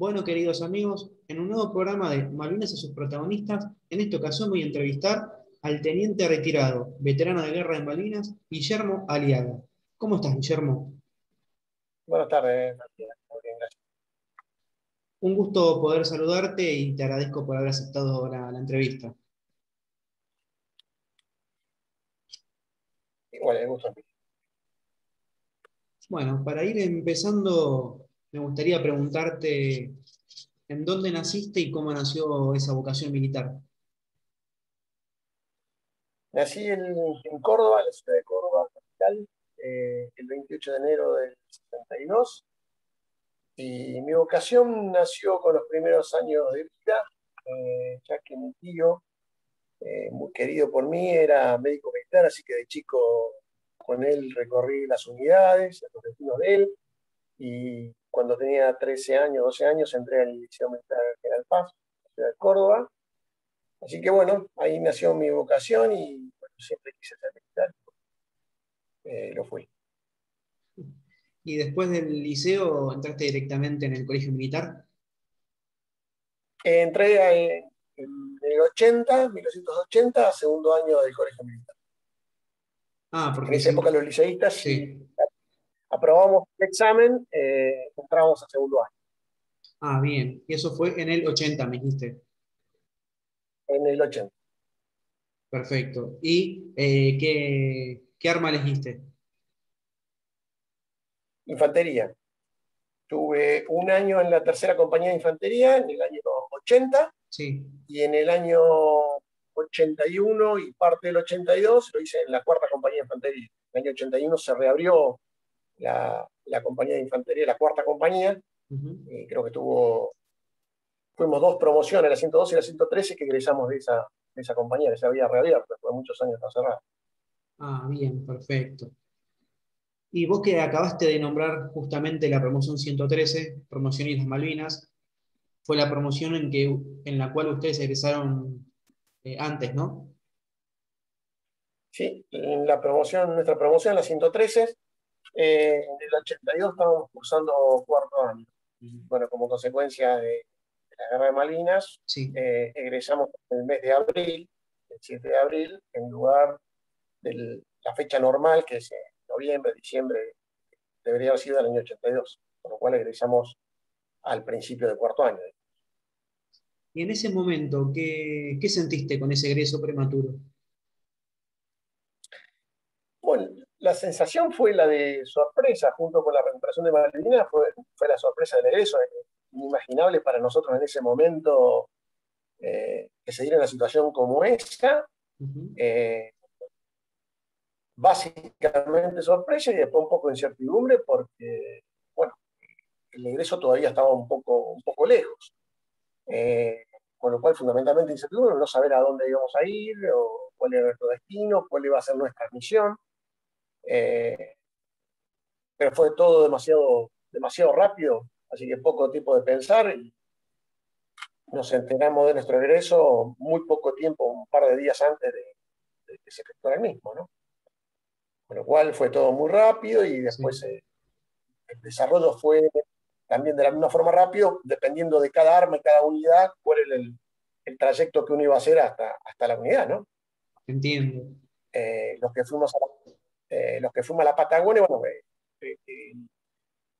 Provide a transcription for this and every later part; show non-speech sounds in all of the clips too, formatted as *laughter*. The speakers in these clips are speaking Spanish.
Bueno, queridos amigos, en un nuevo programa de Malvinas y sus protagonistas, en esta ocasión voy a entrevistar al teniente retirado, veterano de guerra en Malvinas, Guillermo Aliaga. ¿Cómo estás, Guillermo? Buenas tardes, Muy bien, gracias. Un gusto poder saludarte y te agradezco por haber aceptado la, la entrevista. Igual, el gusto. Bueno, para ir empezando, me gustaría preguntarte en dónde naciste y cómo nació esa vocación militar. Nací en, Córdoba, en la ciudad de Córdoba, capital, eh, el 28 de enero del 72. Y mi vocación nació con los primeros años de vida, eh, ya que mi tío, eh, muy querido por mí, era médico militar, así que de chico con él recorrí las unidades, los destinos de él, y cuando tenía 13 años, 12 años, entré al Liceo Militar General Paz, en la ciudad de Córdoba. Así que bueno, ahí nació mi vocación y bueno, siempre quise ser militar. Eh, lo fui. ¿Y después del liceo entraste directamente en el colegio militar? Eh, entré en, en el 80, 1980, segundo año del colegio militar. Ah, porque En esa época los liceístas, si aprobamos el examen, eh, entrábamos a segundo año. Ah, bien. Y eso fue en el 80, me dijiste. En el 80. Perfecto. ¿Y eh, qué, qué arma elegiste? Infantería. Tuve un año en la tercera compañía de infantería, en el año 80, Sí. y en el año 81 y parte del 82 lo hice en la cuarta compañía de infantería. En el año 81 se reabrió la, la compañía de infantería, la cuarta compañía, y creo que tuvo, fuimos dos promociones, la 112 y la 113, que egresamos de esa, de esa compañía, que se había reabierto después de muchos años está cerrada. Ah, bien, perfecto. Y vos que acabaste de nombrar justamente la promoción 113, promoción Islas Malvinas, fue la promoción en, que, en la cual ustedes egresaron eh, antes, ¿no? Sí, en la promoción, nuestra promoción, la 113, eh, en el 82 estábamos cursando cuarto año. Bueno, como consecuencia de, la guerra de Malvinas, Sí. eh, egresamos en el mes de abril, el 7 de abril, en lugar de la fecha normal, que es noviembre, diciembre, debería haber sido el año 82, con lo cual egresamos al principio del cuarto año. Y en ese momento, ¿qué, qué sentiste con ese egreso prematuro? Bueno, la sensación fue la de sorpresa, junto con la recuperación de Malvinas, fue, fue la sorpresa del egreso, eh, inimaginable para nosotros en ese momento eh, que se diera una situación como esa. Eh, básicamente sorpresa y después un poco de incertidumbre porque, bueno, el egreso todavía estaba un poco, un poco lejos. Eh, con lo cual, fundamentalmente incertidumbre, no saber a dónde íbamos a ir, o cuál era nuestro destino, cuál iba a ser nuestra misión. Eh, pero fue todo demasiado, demasiado rápido, así que poco tiempo de pensar y nos enteramos de nuestro egreso muy poco tiempo, un par de días antes de, de que se efectuara el mismo, ¿no? Con lo cual fue todo muy rápido y después eh, el desarrollo fue también de la misma forma rápido, dependiendo de cada arma y cada unidad, cuál era el, el trayecto que uno iba a hacer hasta, hasta la unidad, ¿no? Entiendo. Eh, los, que fuimos a la, eh, los que fuimos a la Patagonia, bueno, eh, eh,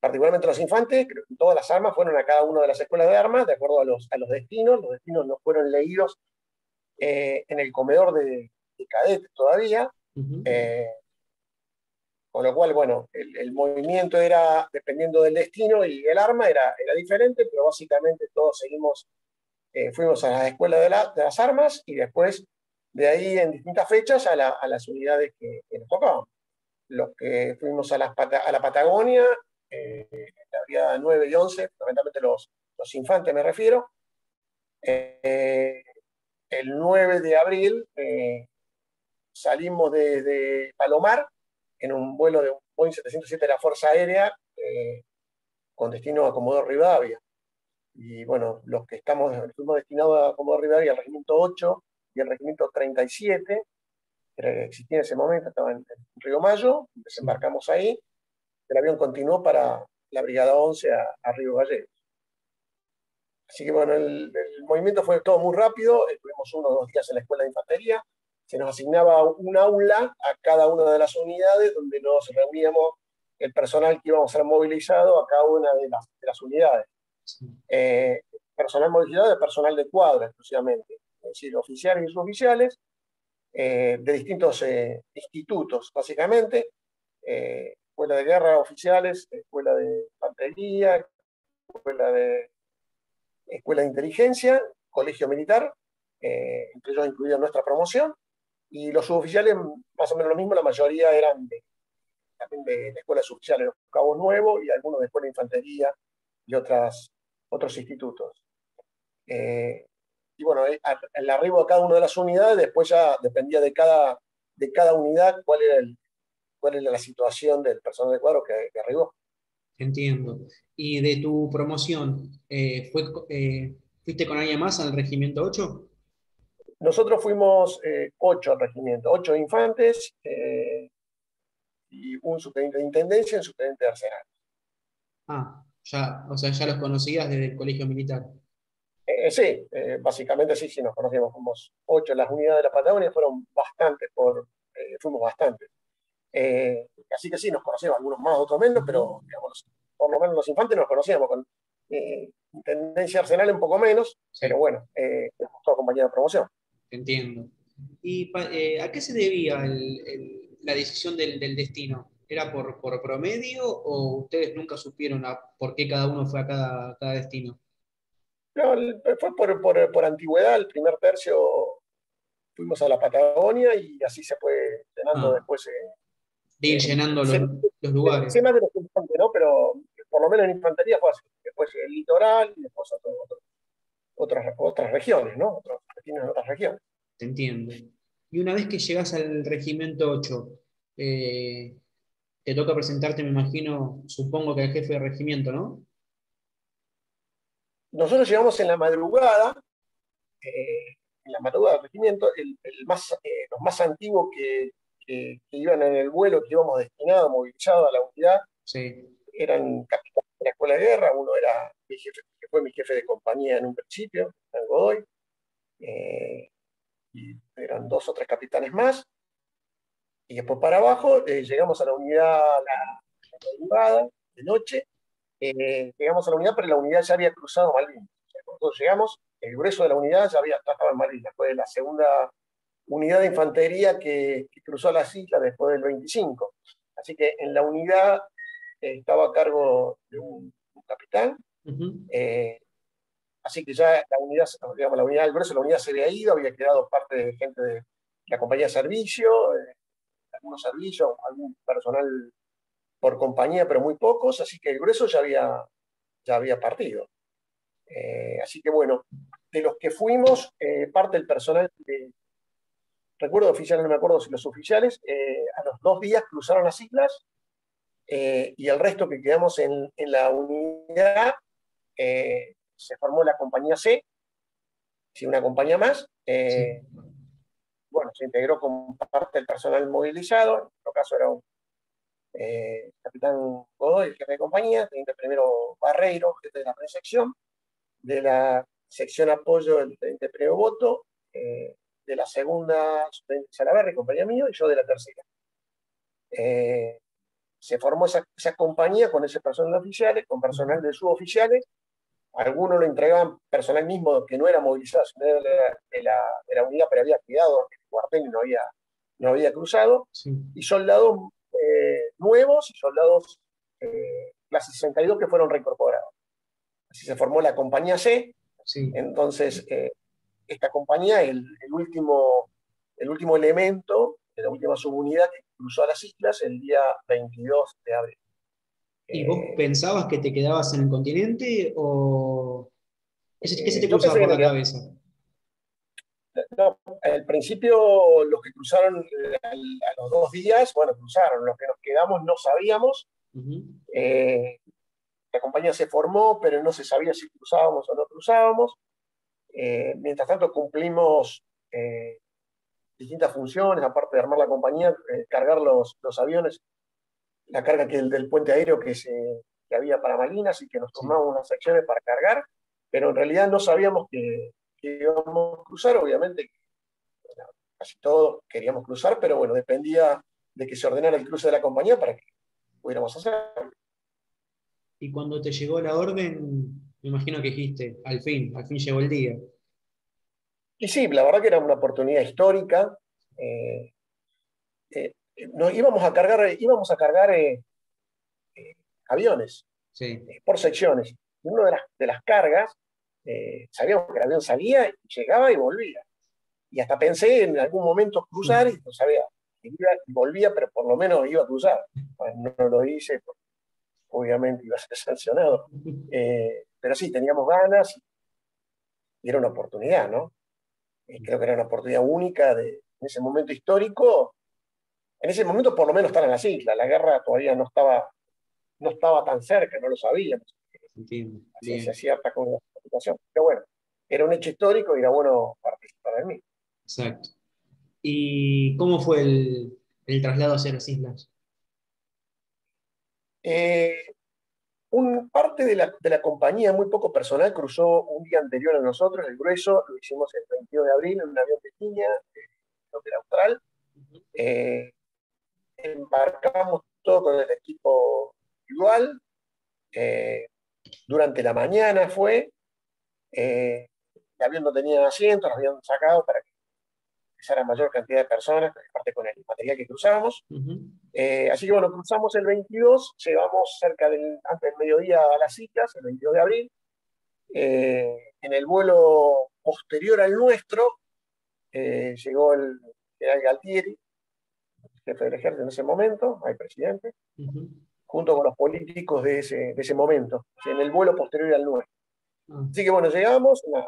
particularmente los infantes, creo que todas las armas fueron a cada una de las escuelas de armas, de acuerdo a los, a los destinos. Los destinos no fueron leídos en el comedor de, de cadetes todavía. Con lo cual, bueno, el, el, movimiento era, dependiendo del destino y el arma, era, era diferente, pero básicamente todos seguimos, fuimos a la escuela de, la, de, las armas y después de ahí en distintas fechas a, la, a las unidades que, que, nos tocaban. Los que fuimos a, la Patagonia, eh, la brigada 9 y 11, fundamentalmente los, infantes me refiero, eh, el 9 de abril eh, salimos desde de Palomar, en un vuelo de un Boeing 707 de la Fuerza Aérea eh, con destino a Comodoro Rivadavia. Y bueno, los que estamos, fuimos destinados a Comodoro Rivadavia, el Regimiento 8 y el Regimiento 37, que existía en ese momento, estaba en, Río Mayo, desembarcamos ahí, el avión continuó para la Brigada 11 a, a Río Gallegos. Así que bueno, el, movimiento fue todo muy rápido, estuvimos uno o dos días en la escuela de infantería, se nos asignaba un aula a cada una de las unidades donde nos reuníamos el personal que íbamos a ser movilizado a cada una de las, unidades. Eh, personal movilizado de personal de cuadra exclusivamente, es decir, oficiales y suboficiales eh, de distintos eh, institutos, básicamente, escuela de guerra oficiales, escuela de infantería, escuela de, escuela de inteligencia, colegio militar, entre ellos incluida nuestra promoción, y los suboficiales, más o menos lo mismo, la mayoría eran de, también de, escuelas suboficiales, los Cabos Nuevos y algunos de escuela de infantería y otras, otros institutos. Eh, y bueno, eh, el arribo de cada una de las unidades, después ya dependía de cada, de cada unidad cuál era, el, cuál era la situación del personal de cuadro que, arribó. Entiendo. ¿Y de tu promoción, eh, fue, fuiste con alguien más al regimiento 8? Nosotros fuimos eh, ocho al regimiento, ocho infantes eh, y un subteniente de intendencia y un subteniente de arsenal. Ah, ya, o sea, ya los conocías desde el colegio militar. Eh, sí, básicamente sí, sí, nos conocíamos. Fuimos ocho. Las unidades de la Patagonia fueron bastantes, por, fuimos bastantes. así que sí, nos conocíamos, algunos más, otros menos, pero digamos, por lo menos los infantes nos conocíamos. Con intendencia arsenal un poco menos, pero bueno, hemos todos compañeros de promoción. Entiendo. ¿Y eh, a qué se debía la decisión del, destino? ¿Era por, por, promedio o ustedes nunca supieron por qué cada uno fue a cada, cada destino? No, fue por, por, por, antigüedad. El primer tercio fuimos a la Patagonia y así se fue llenando ah. después. Eh, de ir llenando los, lugares. Sí, más de los infantes, ¿no? Pero por lo menos en infantería fue así. Después el litoral y después otro, otras, otras regiones, ¿no? Otros de otras regiones. Te entiendo. Y una vez que llegas al regimiento 8, eh, te toca presentarte, me imagino, supongo que al jefe de regimiento, ¿no? Nosotros llegamos en la madrugada, eh, en la madrugada del regimiento, el, más, eh, los más antiguos que, iban en el vuelo, que íbamos destinados, movilizados a la unidad, eran capitanes de la escuela de guerra, uno era mi jefe, que fue mi jefe de compañía en un principio, en Godoy, eh, y eran dos o tres capitanes más, y después para abajo llegamos a la unidad la, madrugada, de noche, eh, llegamos a la unidad, pero la unidad ya había cruzado Malvinas. cuando llegamos, el grueso de la unidad ya había estaba en Malvinas, fue la segunda unidad de infantería que, cruzó las islas después del 25. Así que en la unidad estaba a cargo de un capitán, eh, así que ya la unidad, digamos, la unidad del grueso, la unidad se había ido, había quedado parte de gente de la compañía de servicio, eh, algunos servicios, algún personal por compañía, pero muy pocos, así que el grueso ya había, ya había partido. Eh, así que bueno, de los que fuimos, parte del personal de, recuerdo oficiales, no me acuerdo si los oficiales, a los dos días cruzaron las islas y el resto que quedamos en, en la unidad eh, se formó la compañía C, si una compañía más. Eh, bueno, se integró con parte del personal movilizado, en nuestro caso era un eh, capitán Godoy, el jefe de compañía, teniente primero Barreiro, jefe de la sección, de la sección apoyo del teniente primero Voto, de la segunda, Salaverri, compañía mío, y yo de la tercera. se formó esa, esa, compañía con ese personal de oficiales, con personal de suboficiales, algunos lo entregaban personal mismo que no era movilizado, sino de la, unidad, pero había quedado en el cuartel y no había, no había cruzado. Y soldados eh, nuevos y soldados eh, clase 62 que fueron reincorporados. Así se formó la compañía C. Entonces, eh, esta compañía, el, el, último, el último elemento la última subunidad que cruzó a las islas el día 22 de abril. ¿Y vos eh, pensabas que te quedabas en el continente o qué se, te cruzaba por la cabeza? No, al principio los que cruzaron a los dos días, bueno, cruzaron, los que nos quedamos no sabíamos. Eh, la compañía se formó, pero no se sabía si cruzábamos o no cruzábamos. Eh, mientras tanto cumplimos distintas funciones, aparte de armar la compañía, cargar los, los aviones la carga que del puente aéreo que, se, había para Malinas y que nos tomamos unas acciones para cargar. pero en realidad no sabíamos que, íbamos a cruzar, obviamente casi todos queríamos cruzar, pero bueno, dependía de que se ordenara el cruce de la compañía para que pudiéramos hacerlo. Y cuando te llegó la orden, me imagino que dijiste, al fin, al fin llegó el día. Y sí, la verdad que era una oportunidad histórica. Eh, eh, nos íbamos a cargar, íbamos a cargar eh, aviones por secciones. Y una de las, de las cargas, sabíamos que el avión salía, llegaba y volvía. Y hasta pensé en algún momento cruzar y no sabía, volvía, pero por lo menos iba a cruzar. no lo hice, obviamente iba a ser *laughs* sancionado. pero sí, teníamos ganas y era una oportunidad, ¿no? creo que era una oportunidad única de, en ese momento histórico. En ese momento, por lo menos, estar en las islas. La guerra todavía no estaba, no estaba tan cerca, no lo sabíamos. Entiendo. se cierta con situación. Pero bueno, era un hecho histórico y era bueno participar en mí. Exacto. ¿Y cómo fue el, el traslado hacia las islas? Eh, un, parte de la, de la, compañía, muy poco personal, cruzó un día anterior a nosotros, el grueso, lo hicimos el 22 de abril en un avión de Piña, del Austral. Eh, embarcamos todo con el equipo igual. Eh, durante la mañana fue. Eh, el avión no tenía asientos, nos habían sacado para que la mayor cantidad de personas, aparte con el material que cruzábamos. Eh, así que bueno, cruzamos el 22, llegamos cerca del, antes del mediodía a las citas, el 22 de abril. Eh, en el vuelo posterior al nuestro, eh, llegó el general Galtieri, jefe del ejército en ese momento, hay presidente, junto con los políticos de ese, de ese momento, en el vuelo posterior al nuestro. Ah. Así que bueno, llegamos, una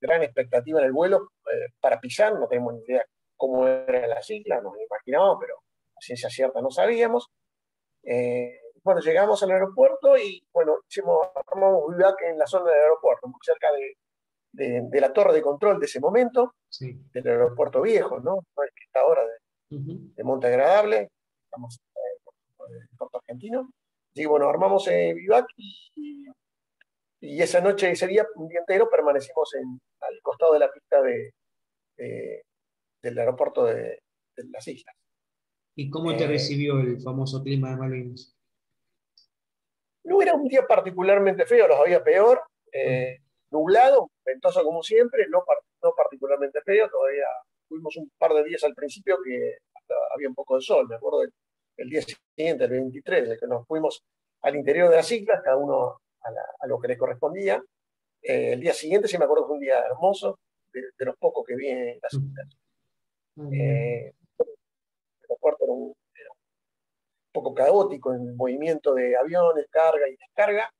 gran expectativa en el vuelo eh, para pisar, no tenemos ni idea cómo era la islas, nos imaginábamos, pero a ciencia cierta no sabíamos. Eh, bueno, llegamos al aeropuerto y bueno, hicimos, un viaje en la zona del aeropuerto, muy cerca de, de, la torre de control de ese momento, del aeropuerto viejo, ¿no? No el que está ahora de, de Monte Agradable, estamos en el puerto argentino. Y bueno, armamos el vivac y y esa noche, ese día, un día entero, permanecimos en, al costado de la pista de, del aeropuerto de, las islas. ¿Y cómo te eh, recibió el famoso clima de Malvinas? No era un día particularmente feo, los había peor. Eh, nublado, ventoso como siempre, no, no particularmente feo. Todavía fuimos un par de días al principio que había un poco de sol. Me acuerdo del, día siguiente, el 23, el que nos fuimos al interior de las islas, cada uno a, lo que le correspondía. Eh, el día siguiente, sí me acuerdo que fue un día hermoso, de, los pocos que vi en la ciudad. Eh, el aeropuerto era un, poco caótico en el movimiento de aviones, carga y descarga.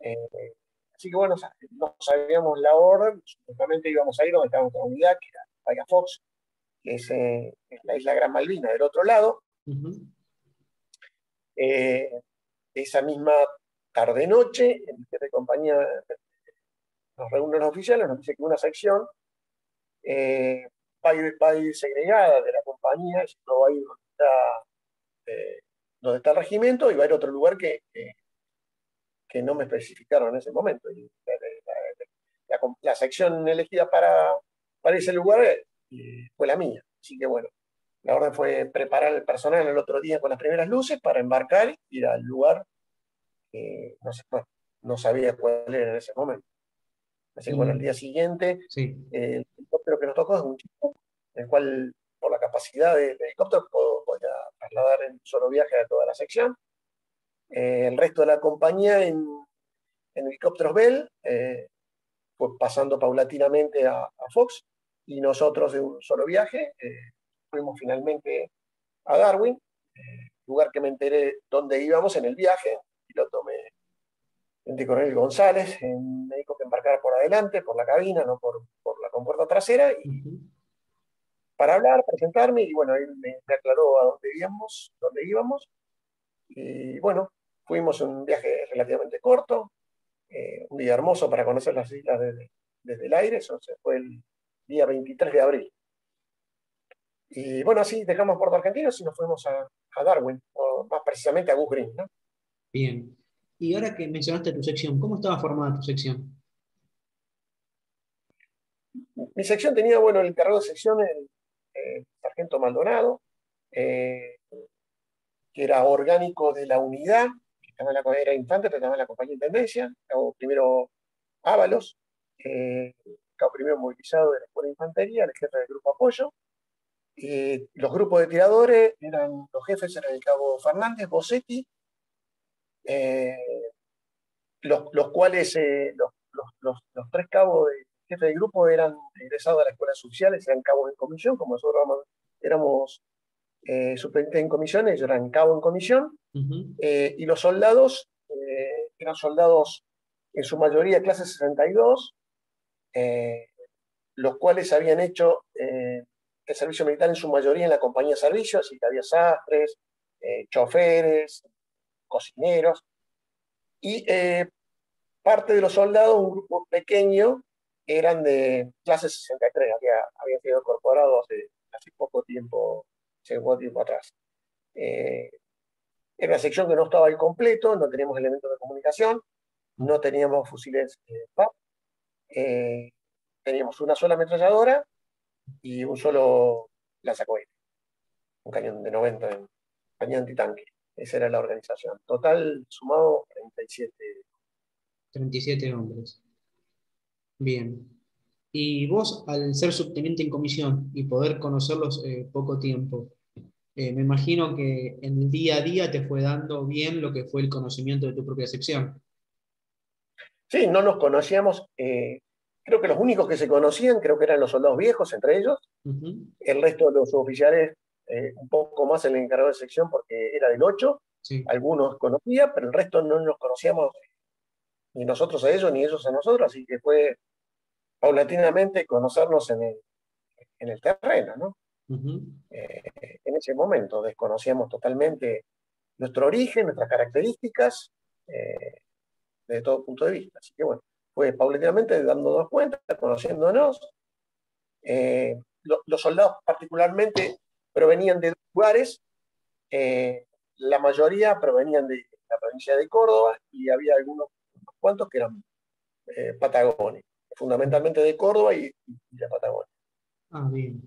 Eh, así que bueno, no sabíamos la orden, supuestamente íbamos a ir donde estaba nuestra unidad, que era Bahía Fox, que es, la isla Gran Malvina del otro lado. esa misma tarde-noche, el jefe de compañía nos reúne los oficiales, nos dice que una sección eh, va, a ir, segregada de la compañía, no va a ir donde está, eh, donde está el regimiento y va a ir a otro lugar que, que, no me especificaron en ese momento. la, sección elegida para, para ese lugar eh, fue la mía. Así que bueno, la orden fue preparar el personal el otro día con las primeras luces para embarcar y ir al lugar no, sabía cuál era en ese momento. Así que bueno, el día siguiente, el helicóptero que nos tocó es un chico, el cual, por la capacidad del helicóptero, podía trasladar en solo viaje a toda la sección. Eh, el resto de la compañía en, helicópteros Bell eh, fue pasando paulatinamente a, Fox y nosotros de un solo viaje eh, fuimos finalmente a Darwin, lugar que me enteré dónde íbamos en el viaje, piloto me, Coronel González, me dijo que embarcara por adelante, por la cabina, no por, la compuerta trasera, y para hablar, presentarme, y bueno, él me, aclaró a dónde íbamos, dónde íbamos, y bueno, fuimos un viaje relativamente corto, eh, un día hermoso para conocer las islas desde, el aire, eso fue el día 23 de abril. Y bueno, así dejamos Puerto Argentino y nos fuimos a, Darwin, o más precisamente a Goose Green. ¿no? Bien. Y ahora que mencionaste tu sección, ¿cómo estaba formada tu sección? mi sección tenía, bueno, el encargado de sección, el, sargento Maldonado, eh, que era orgánico de la unidad, que estaba en la, era infante, pero estaba en la compañía de intendencia, primero Ábalos, eh, cabo primero movilizado de la escuela de infantería, el jefe del grupo apoyo. los grupos de tiradores eran, los jefes eran el cabo Fernández, Bossetti, eh, los, cuales los, los, tres cabos de jefe de grupo eran egresados a la escuela sociales, eran cabos en comisión, como nosotros éramos eh, en comisión, ellos eran cabo en comisión, eh, y los soldados eh, eran soldados en su mayoría clase 62, eh, los cuales habían hecho el servicio militar en su mayoría en la compañía de servicios, y que había sastres, choferes, cocineros, y parte de los soldados, un grupo pequeño, eran de clase 63, habían sido incorporados hace, hace poco tiempo hace poco tiempo atrás. Eh, era una sección que no estaba al completo, no teníamos elementos de comunicación, no teníamos fusiles eh, PAP, eh, teníamos una sola ametralladora y un solo lanzacohete, un cañón de 90, un cañón antitanque. Esa era la organización. Total, sumado, 37. 37 hombres. Bien. Y vos, al ser subteniente en comisión y poder conocerlos poco tiempo, eh, me imagino que en el día a día te fue dando bien lo que fue el conocimiento de tu propia sección. Sí, no nos conocíamos. Eh, creo que los únicos que se conocían, creo que eran los soldados viejos entre ellos. El resto de los oficiales, eh, un poco más el encargado de sección porque era del 8. Algunos conocía, pero el resto no nos conocíamos ni nosotros a ellos ni ellos a nosotros. Así que fue paulatinamente conocernos en el, en el terreno, ¿no? Eh, en ese momento desconocíamos totalmente nuestro origen, nuestras características, eh, desde todo punto de vista. Así que bueno, fue paulatinamente dándonos cuenta, conociéndonos. Eh, los soldados particularmente provenían de lugares, la mayoría provenían de la provincia de Córdoba y había algunos cuantos que eran patagónicos, fundamentalmente de Córdoba y, y de Patagonia. Ah, bien.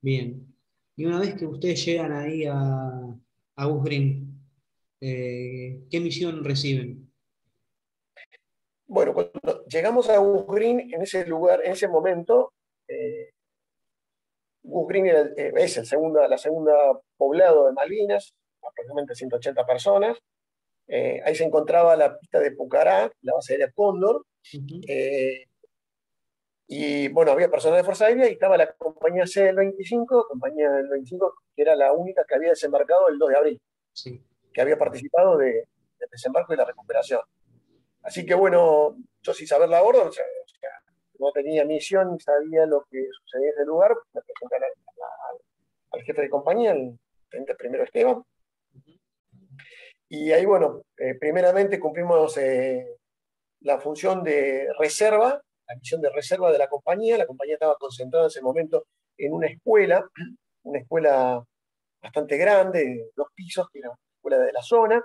Bien. Y una vez que ustedes llegan ahí a, a Green, eh, ¿qué misión reciben? Bueno, cuando llegamos a Green, en ese lugar, en ese momento, eh, Green eh, es el segunda, la segunda poblado de Malvinas, aproximadamente 180 personas. Eh, ahí se encontraba la pista de Pucará, la base aérea Cóndor, y bueno, había personal de Fuerza Aérea y estaba la compañía C del 25, compañía del 25 que era la única que había desembarcado el 2 de abril, que había participado de, del desembarco y la recuperación. Así que bueno, yo sin saber la orden, o sea, no tenía misión ni sabía lo que sucedía en ese lugar, me presenté al, jefe de compañía, el teniente primero Esteban. Y ahí, bueno, eh, primeramente cumplimos eh, la función de reserva la misión de reserva de la compañía. La compañía estaba concentrada en ese momento en una escuela, una escuela bastante grande, dos pisos, que era una escuela de la zona,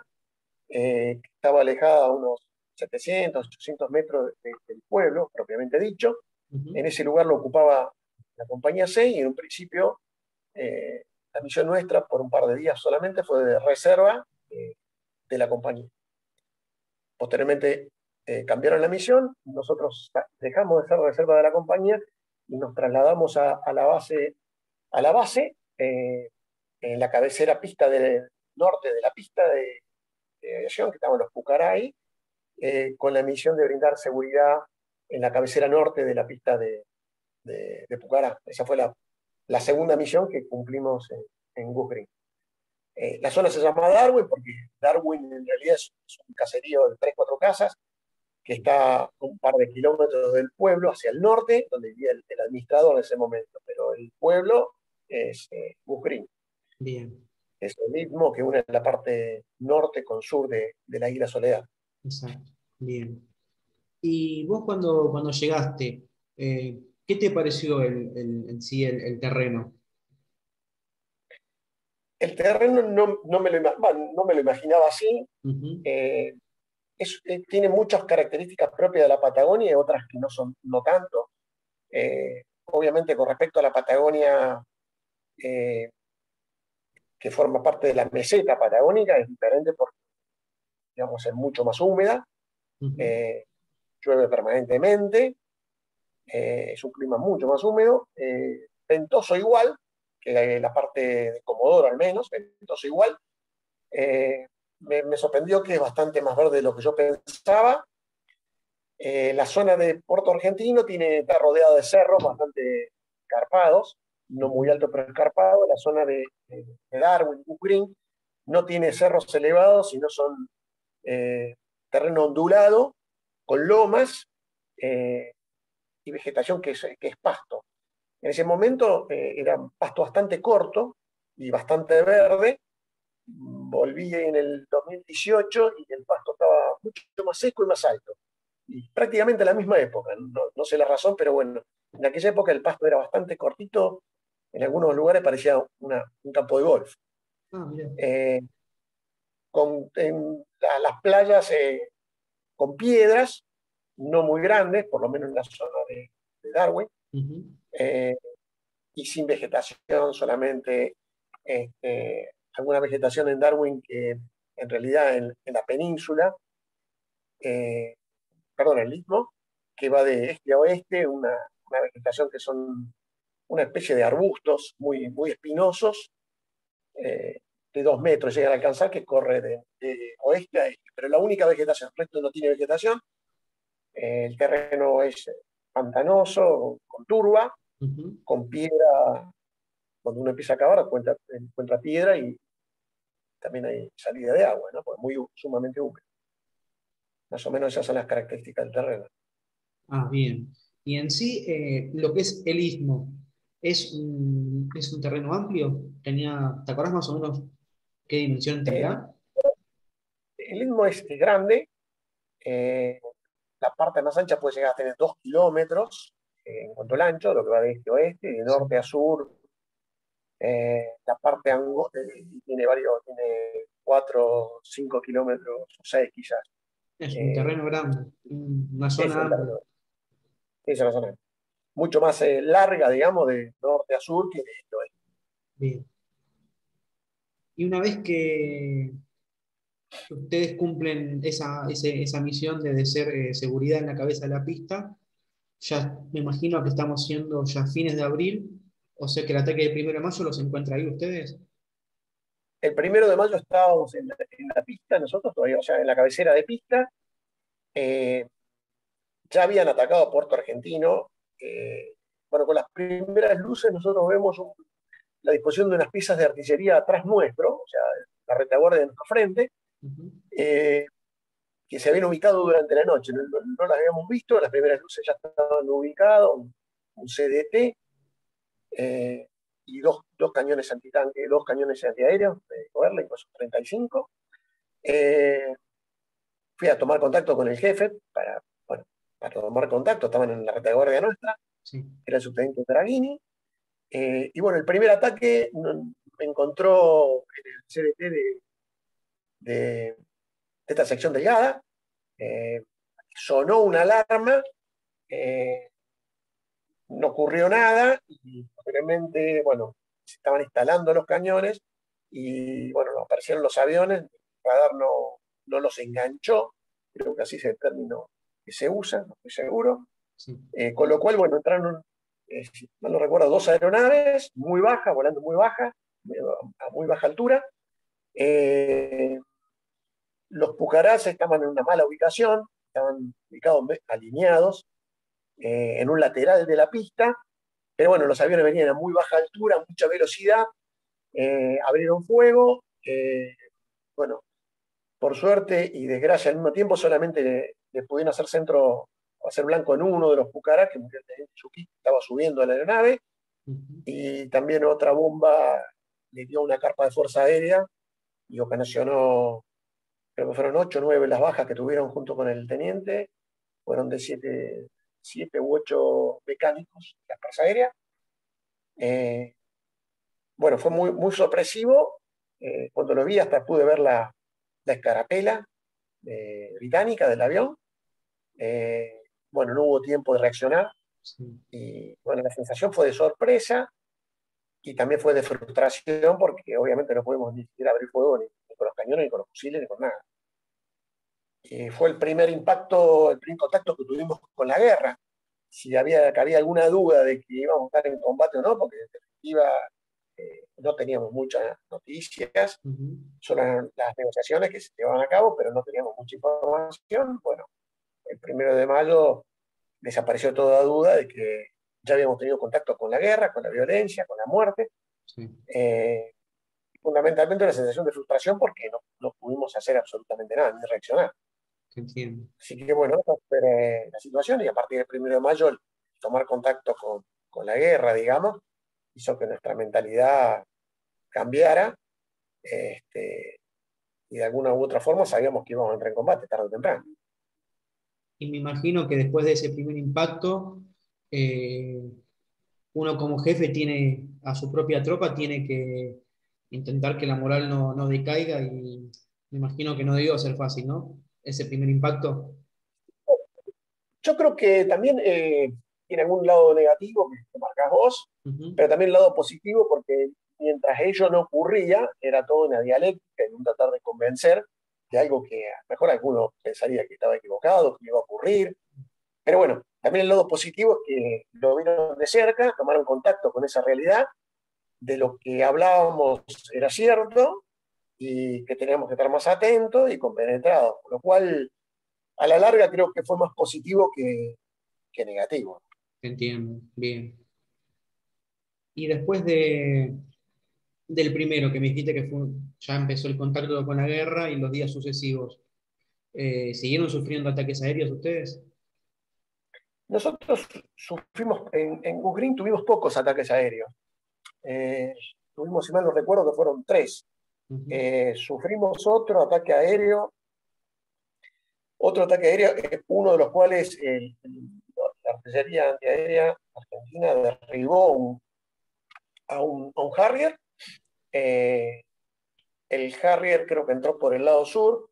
eh, estaba alejada a unos 700, 800 metros del pueblo, propiamente dicho. En ese lugar lo ocupaba la compañía C y en un principio eh, la misión nuestra, por un par de días solamente, fue de reserva eh, de la compañía. Posteriormente eh, cambiaron la misión, nosotros dejamos de ser reserva de la compañía y nos trasladamos a, la base, a la base eh, en la cabecera pista del norte de la pista de, aviación, que estaban los Pucaray, eh, con la misión de brindar seguridad en la cabecera norte de la pista de, de, Pucará. Esa fue la, la, segunda misión que cumplimos en, en Green. la zona se llama Darwin porque Darwin en realidad es, es un caserío de tres, cuatro casas que está un par de kilómetros del pueblo hacia el norte, donde vivía el, administrador en ese momento, pero el pueblo es eh, Bien. Es lo mismo que une la parte norte con sur de, la isla Soledad. Exacto, bien. Y vos cuando, cuando llegaste, eh, ¿qué te pareció el, en sí el, terreno? El terreno no, no, me, lo, no me, lo, imaginaba así. Eh, tiene muchas características propias de la Patagonia y otras que no son no tanto. Eh, obviamente con respecto a la Patagonia, que forma parte de la meseta patagónica, es diferente porque digamos, es mucho más húmeda, llueve permanentemente, es un clima mucho más húmedo, ventoso igual, que la parte de Comodoro al menos, ventoso igual, me, sorprendió que es bastante más verde de lo que yo pensaba. Eh, la zona de Puerto Argentino tiene, está rodeada de cerros bastante escarpados, no muy alto pero escarpado. La zona de, Darwin, Green, no tiene cerros elevados, sino son eh, terreno ondulado, con lomas eh, y vegetación que es, que es, pasto. En ese momento era pasto bastante corto y bastante verde, volví en el 2018 y el pasto estaba mucho más seco y más alto. Y prácticamente a la misma época, no, sé la razón, pero bueno, en aquella época el pasto era bastante cortito, en algunos lugares parecía un campo de golf. Ah, eh, con, en las playas eh, con piedras, no muy grandes, por lo menos en la zona de, Darwin, eh, y sin vegetación, solamente este, alguna vegetación en Darwin que en realidad en, la península, eh, perdón, el istmo, que va de este a oeste, una, vegetación que son una especie de arbustos muy, muy espinosos, eh, de dos metros llegan a alcanzar, que corre de, oeste a este, pero la única vegetación, el resto no tiene vegetación, eh, el terreno es pantanoso, con turba, con piedra, cuando uno empieza a cavar encuentra, encuentra piedra y también hay salida de agua, ¿no? Pues muy sumamente húmedo. Más o menos esas son las características del terreno. Ah, bien. Y en sí, eh, lo que es el istmo, ¿es un, ¿es un terreno amplio? Tenía, ¿Te acuerdas más o menos qué dimensión tenía? el istmo es grande. Eh, la parte más ancha puede llegar a tener dos kilómetros eh, en cuanto al ancho, lo que va de este a oeste, de norte a sur, eh, la parte angosta eh, tiene varios, tiene 4, 5 kilómetros, 6 quizás. Es un eh, terreno grande, una zona amplia. Es una zona mucho más larga, digamos, de norte a sur que de este oeste. Bien. Y una vez que ustedes cumplen esa, esa misión de ser seguridad en la cabeza de la pista, ya me imagino que estamos siendo ya fines de abril, o sea que el ataque del primero de mayo los encuentra ahí ustedes. El primero de mayo estábamos en la, pista, nosotros todavía, o sea, en la cabecera de pista. Eh, ya habían atacado Puerto Argentino. Eh, bueno, con las primeras luces nosotros vemos la disposición de unas piezas de artillería atrás nuestro, o sea, la retaguardia de nuestro frente, eh, que se habían ubicado durante la noche. No, las habíamos visto, las primeras luces ya estaban ubicadas, un CDT, eh, y dos, cañones antitanque, dos cañones antiaéreos de Coverla, incluso 35. Eh, fui a tomar contacto con el jefe para, bueno, para tomar contacto, estaban en la retaguardia nuestra, era el subteniente Dragini. Eh, y bueno, el primer ataque me encontró en el CDT de, de, esta sección delgada. sonó una alarma no ocurrió nada y posteriormente, bueno, se estaban instalando los cañones y, bueno, aparecieron los aviones, el radar no, no los enganchó, creo que así es el término que se usa, no estoy seguro. Eh, con lo cual, bueno, entraron, eh, no recuerdo, dos aeronaves muy bajas, volando muy bajas, a muy baja altura. Eh, los pucarás estaban en una mala ubicación, estaban ubicados alineados, eh, en un lateral de la pista, pero bueno, los aviones venían a muy baja altura, mucha velocidad, eh, abrieron fuego, bueno, por suerte y desgracia al mismo tiempo solamente le, pudieron hacer centro, hacer blanco en uno de los Pucarás, que murió el teniente estaba subiendo a la aeronave, y también otra bomba le dio una carpa de fuerza aérea y ocasionó, creo que fueron ocho o nueve las bajas que tuvieron junto con el teniente, fueron de siete, siete u ocho mecánicos de la Fuerza Aérea. Eh, bueno, fue muy, muy sorpresivo. Eh, cuando lo vi hasta pude ver la, la escarapela eh, británica del avión. Bueno, no hubo tiempo de reaccionar. Y bueno, la sensación fue de sorpresa y también fue de frustración porque obviamente no pudimos ni siquiera abrir fuego ni, con los cañones, ni con los fusiles, ni con nada. Y fue el primer impacto, el primer contacto que tuvimos con la guerra. Si había, había alguna duda de que íbamos a estar en combate o no, porque en definitiva eh, no teníamos muchas noticias, son las, negociaciones que se llevaban a cabo, pero no teníamos mucha información. Bueno, el primero de mayo desapareció toda duda de que ya habíamos tenido contacto con la guerra, con la violencia, con la muerte. Eh, fundamentalmente una sensación de frustración porque no, no, pudimos hacer absolutamente nada, ni reaccionar. Entiendo. Así que bueno, esta fue la situación y a partir del primero de mayo tomar contacto con, con la guerra, digamos, hizo que nuestra mentalidad cambiara este, y de alguna u otra forma sabíamos que íbamos a entrar en combate tarde o temprano. Y me imagino que después de ese primer impacto, eh, uno como jefe tiene a su propia tropa, tiene que intentar que la moral no, no decaiga y me imagino que no debió ser fácil, ¿no? Ese primer impacto. Yo creo que también eh, tiene algún lado negativo que marcas vos, pero también el lado positivo porque mientras ello no ocurría, era todo una dialéctica y un tratar de convencer de algo que a lo mejor alguno pensaría que estaba equivocado, que iba a ocurrir. Pero bueno, también el lado positivo es que lo vieron de cerca, tomaron contacto con esa realidad, de lo que hablábamos era cierto y que teníamos que estar más atentos y compenetrados, con lo cual a la larga creo que fue más positivo que, que negativo. Entiendo, bien. Y después de, del primero, que me dijiste que fue, ya empezó el contacto con la guerra y los días sucesivos, eh, ¿siguieron sufriendo ataques aéreos ustedes? Nosotros sufrimos, en, en tuvimos pocos ataques aéreos. Eh, tuvimos, si mal no recuerdo, que fueron tres. Eh, sufrimos otro ataque aéreo, otro ataque aéreo, uno de los cuales la artillería antiaérea argentina derribó a, un, Harrier. Eh, el Harrier creo que entró por el lado sur,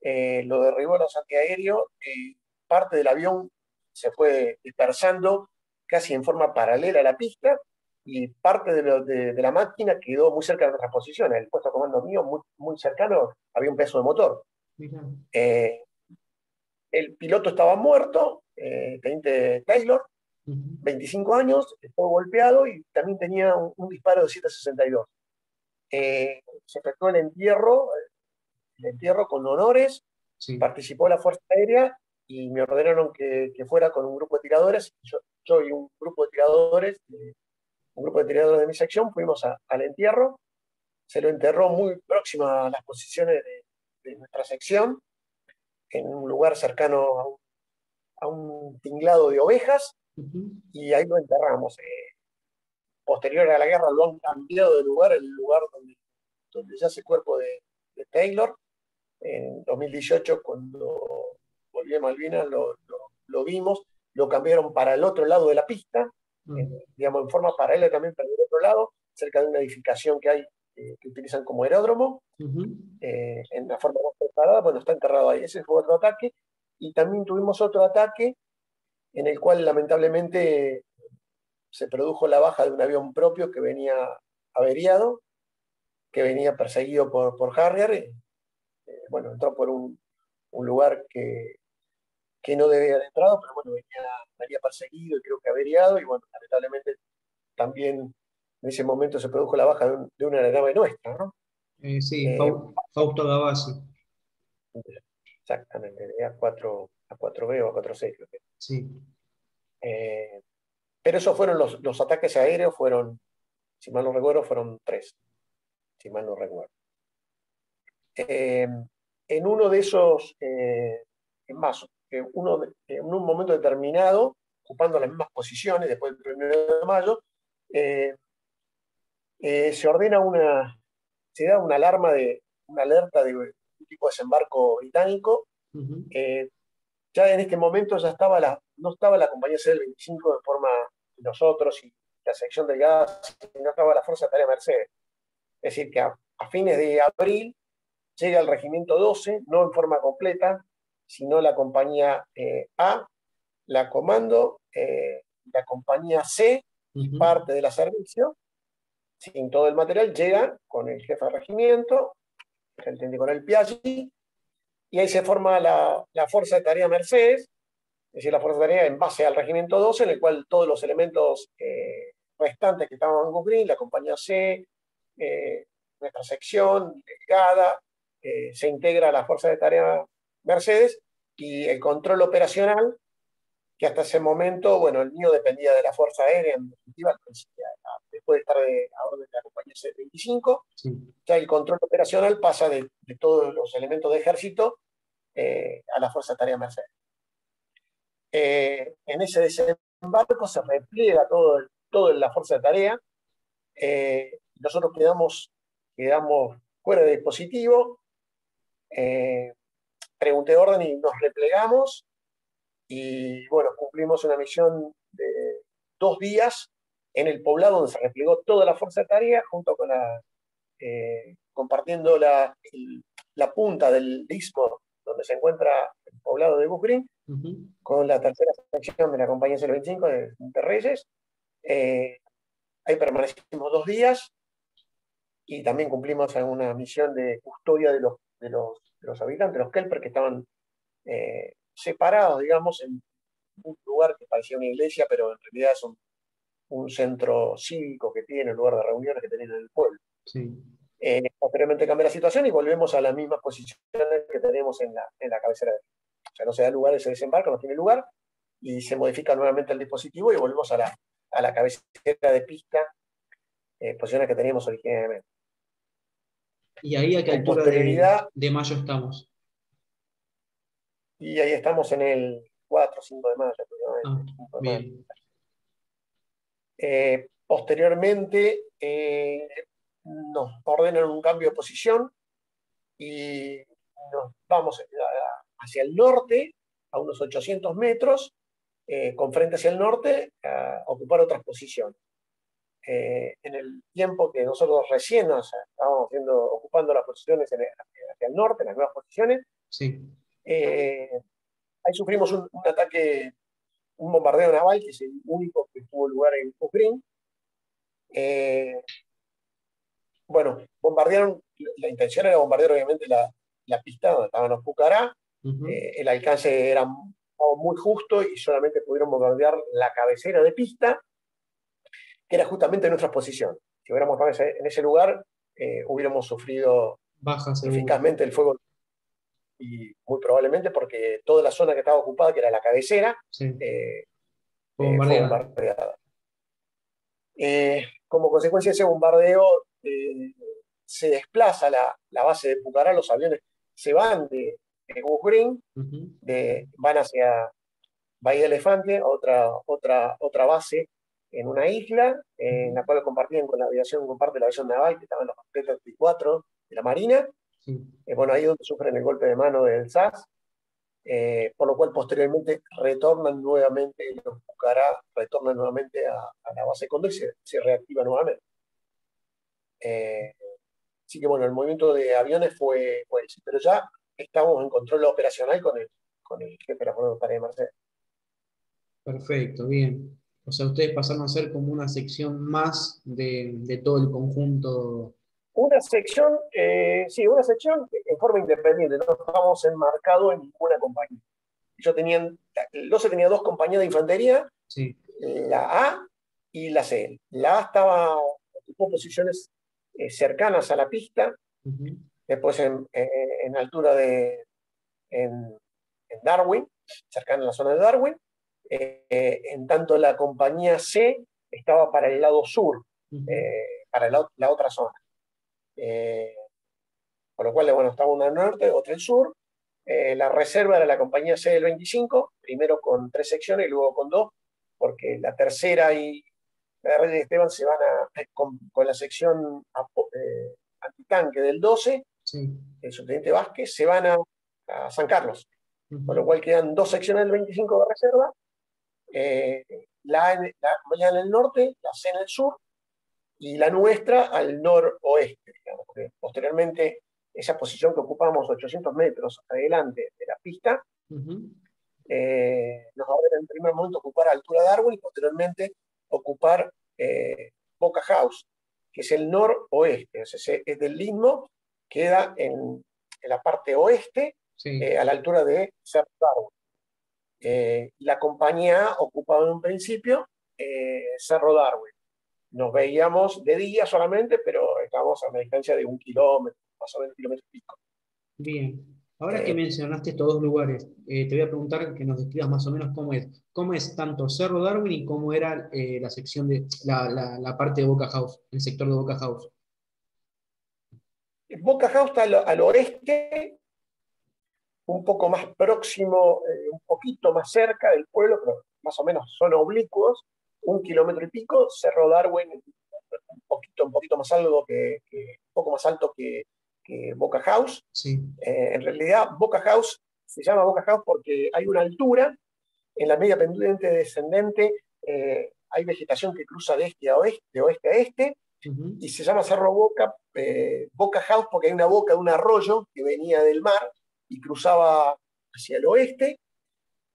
eh, lo derribó el antiaéreo, eh, parte del avión se fue dispersando casi en forma paralela a la pista y parte de, la máquina quedó muy cerca de nuestras posiciones. El puesto de comando mío, muy, muy cercano, había un peso de motor. el piloto estaba muerto, eh, teniente Taylor, 25 años, fue golpeado y también tenía un, disparo de 762. Eh, se efectuó el entierro, el entierro con honores, participó la Fuerza Aérea y me ordenaron que, fuera con un grupo de tiradores. Yo, y un grupo de tiradores, un grupo de tiradores de mi sección, fuimos al entierro. Se lo enterró muy próximo a las posiciones de, de nuestra sección, en un lugar cercano a un a un tinglado de ovejas y ahí lo enterramos. Eh, posterior a la guerra lo han cambiado de lugar, el lugar donde, donde yace el cuerpo de, Taylor. En 2018, cuando volví a Malvinas, lo, lo, vimos, lo cambiaron para el otro lado de la pista, digamos, en forma paralela también para el otro lado, cerca de una edificación que hay eh, que utilizan como aeródromo, eh, en la forma más preparada, bueno, está enterrado ahí. Ese fue otro ataque y también tuvimos otro ataque en el cual lamentablemente se produjo la baja de un avión propio que venía averiado, que venía perseguido por, por Harrier. Eh, bueno, entró por un, lugar que, que, no debía haber entrado, pero bueno, venía, perseguido y creo que averiado, y bueno, lamentablemente también en ese momento se produjo la baja de, una aeronave nuestra, ¿no? Eh, sí, eh, Fausto Gavassi. Exactamente, de A4, A4B o A4C, creo que. Sí. Eh, pero esos fueron los, los, ataques aéreos, fueron, si mal no recuerdo, fueron tres. Si mal no recuerdo. Eh, en uno de esos, eh, más, uno, en un momento determinado, ocupando las mismas posiciones después del primero de mayo, se ordena una, se da una alarma de, una alerta de, tipo de desembarco británico. Eh, ya en este momento ya estaba la, no estaba la compañía CL-25 de forma nosotros y la sección de gas, no estaba la Fuerza Tarea Mercedes. Es decir, que a, fines de abril llega el regimiento 12, no en forma completa, sino la compañía eh, A, la comando, eh, la compañía C, parte de la servicio, sin todo el material, llega con el jefe de regimiento, el con el Piaggi, y ahí se forma la, Fuerza de Tarea Mercedes, es decir, la Fuerza de Tarea en base al Regimiento 12, en el cual todos los elementos eh, restantes que estaban en Gugrin, la compañía C, eh, nuestra sección, delegada, eh, se integra a la Fuerza de Tarea Mercedes, y el control operacional, que hasta ese momento, bueno, el mío dependía de la Fuerza Aérea, en definitiva, después de estar de, a orden de la compañía C-25, ya el control operacional pasa de, todos los elementos de ejército a la Fuerza de Tarea Mercedes. Eh, en ese desembarco se repliega todo la Fuerza de Tarea, eh, nosotros quedamos, quedamos fuera de dispositivo, pregunté orden y nos replegamos. Y bueno, cumplimos una misión de dos días en el poblado donde se replegó toda la fuerza de tarea junto con la, eh, compartiendo la, la, punta del istmo donde se encuentra el poblado de Con la tercera sección de la compañía C25 de, de Reyes. Eh, ahí permanecimos dos días y también cumplimos una misión de custodia de los, de los los habitantes, los Kelper, que estaban eh, separados, digamos, en un lugar que parecía una iglesia, pero en realidad es un, centro cívico que tiene, un lugar de reuniones que tenían en el pueblo. Eh, posteriormente cambia la situación y volvemos a las mismas posiciones que tenemos en la, en la cabecera. De... Sea, no se da lugar ese desembarco, no tiene lugar, y se modifica nuevamente el dispositivo y volvemos a la, a la cabecera de pista, eh, posiciones que teníamos originalmente. ¿Y ahí a qué altura de, mayo estamos? Y ahí estamos en el 4 o 5 de mayo. Ah, eh, posteriormente eh, nos ordenan un cambio de posición y nos vamos hacia el norte, a unos 800 metros, eh, con frente hacia el norte, a ocupar otras posiciones. Eh, en el tiempo que nosotros recién nos estábamos ocupando las posiciones hacia el norte, las nuevas posiciones, eh, ahí sufrimos un, ataque, un bombardeo naval, que es el único que tuvo lugar en Cochrane. Bueno, bombardearon, la intención era bombardear obviamente la, pista donde estaban los Pucará, el alcance era muy justo y solamente pudieron bombardear la cabecera de pista que era justamente nuestra posición. Si hubiéramos estado en ese lugar, eh, hubiéramos sufrido eficazmente el fuego. Y muy probablemente porque toda la zona que estaba ocupada, que era la cabecera, eh, eh, fue bombardeada. como consecuencia de ese bombardeo, se desplaza la, base de Pucará, los aviones se van de, de van hacia Bahía Elefante, otra, otra, otra base en una isla en la cual compartían con la aviación, comparte la aviación naval, que estaban los P-34 de la Marina. Eh, bueno, ahí es donde sufren el golpe de mano del SAS, eh, por lo cual posteriormente retornan nuevamente, los Pucará retornan nuevamente a, la base de Condor y se, reactiva nuevamente. Eh, así que bueno, el movimiento de aviones fue, fue ese, pero ya estamos en control operacional con el, con el jefe de la Fuerza de Mercedes. Perfecto, bien. O sea, ustedes pasaron a ser como una sección más de, todo el conjunto. Una sección, eh, sí, una sección en forma independiente, no estábamos enmarcados en ninguna compañía. Yo tenía, se tenía dos compañías de infantería, la A y la C. La A estaba en posiciones eh, cercanas a la pista, después en, altura de en Darwin, cercana a la zona de Darwin, eh, en tanto la compañía C estaba para el lado sur, eh, para la, otra zona. Eh, con lo cual, bueno, estaba una al norte, otra al sur. la reserva era la compañía C del 25, primero con tres secciones y luego con dos, porque la tercera y la red de Esteban se van a, con, la sección antitanque del 12, el subteniente Vázquez, se van a, a San Carlos. Con lo cual quedan dos secciones del 25 de reserva eh, la, la en el norte, la C en el sur y la nuestra al noroeste. posteriormente, esa posición que ocupamos 800 metros adelante de la pista, eh, nos en primer momento ocupar altura Darwin y posteriormente ocupar eh, Boca House, que es el noroeste, es, es del Istmo, queda en, la parte oeste, eh, a la altura de Cerro Darwin. la compañía ocupaba en un principio Cerro Darwin. Nos veíamos de día solamente, pero estábamos a una distancia de un kilómetro, más o menos un kilómetro y pico. Bien. Ahora que mencionaste estos dos lugares, eh, te voy a preguntar que nos describas más o menos cómo es. ¿Cómo es tanto Cerro Darwin y cómo era eh, la sección de la, parte de Boca House, el sector de Boca House? Boca House está al, oeste, un poco más próximo, eh, un poquito más cerca del pueblo, pero más o menos son oblicuos, un kilómetro y pico. Cerro Darwin, un poquito, un poquito más alto que, que un poco más alto que, Boca House. Eh, en realidad, Boca House se llama Boca House porque hay una altura, en la media pendiente descendente eh, hay vegetación que cruza de este a oeste, de oeste a este, y se llama Cerro Boca, eh, Boca House porque hay una boca de un arroyo que venía del mar y cruzaba hacia el oeste,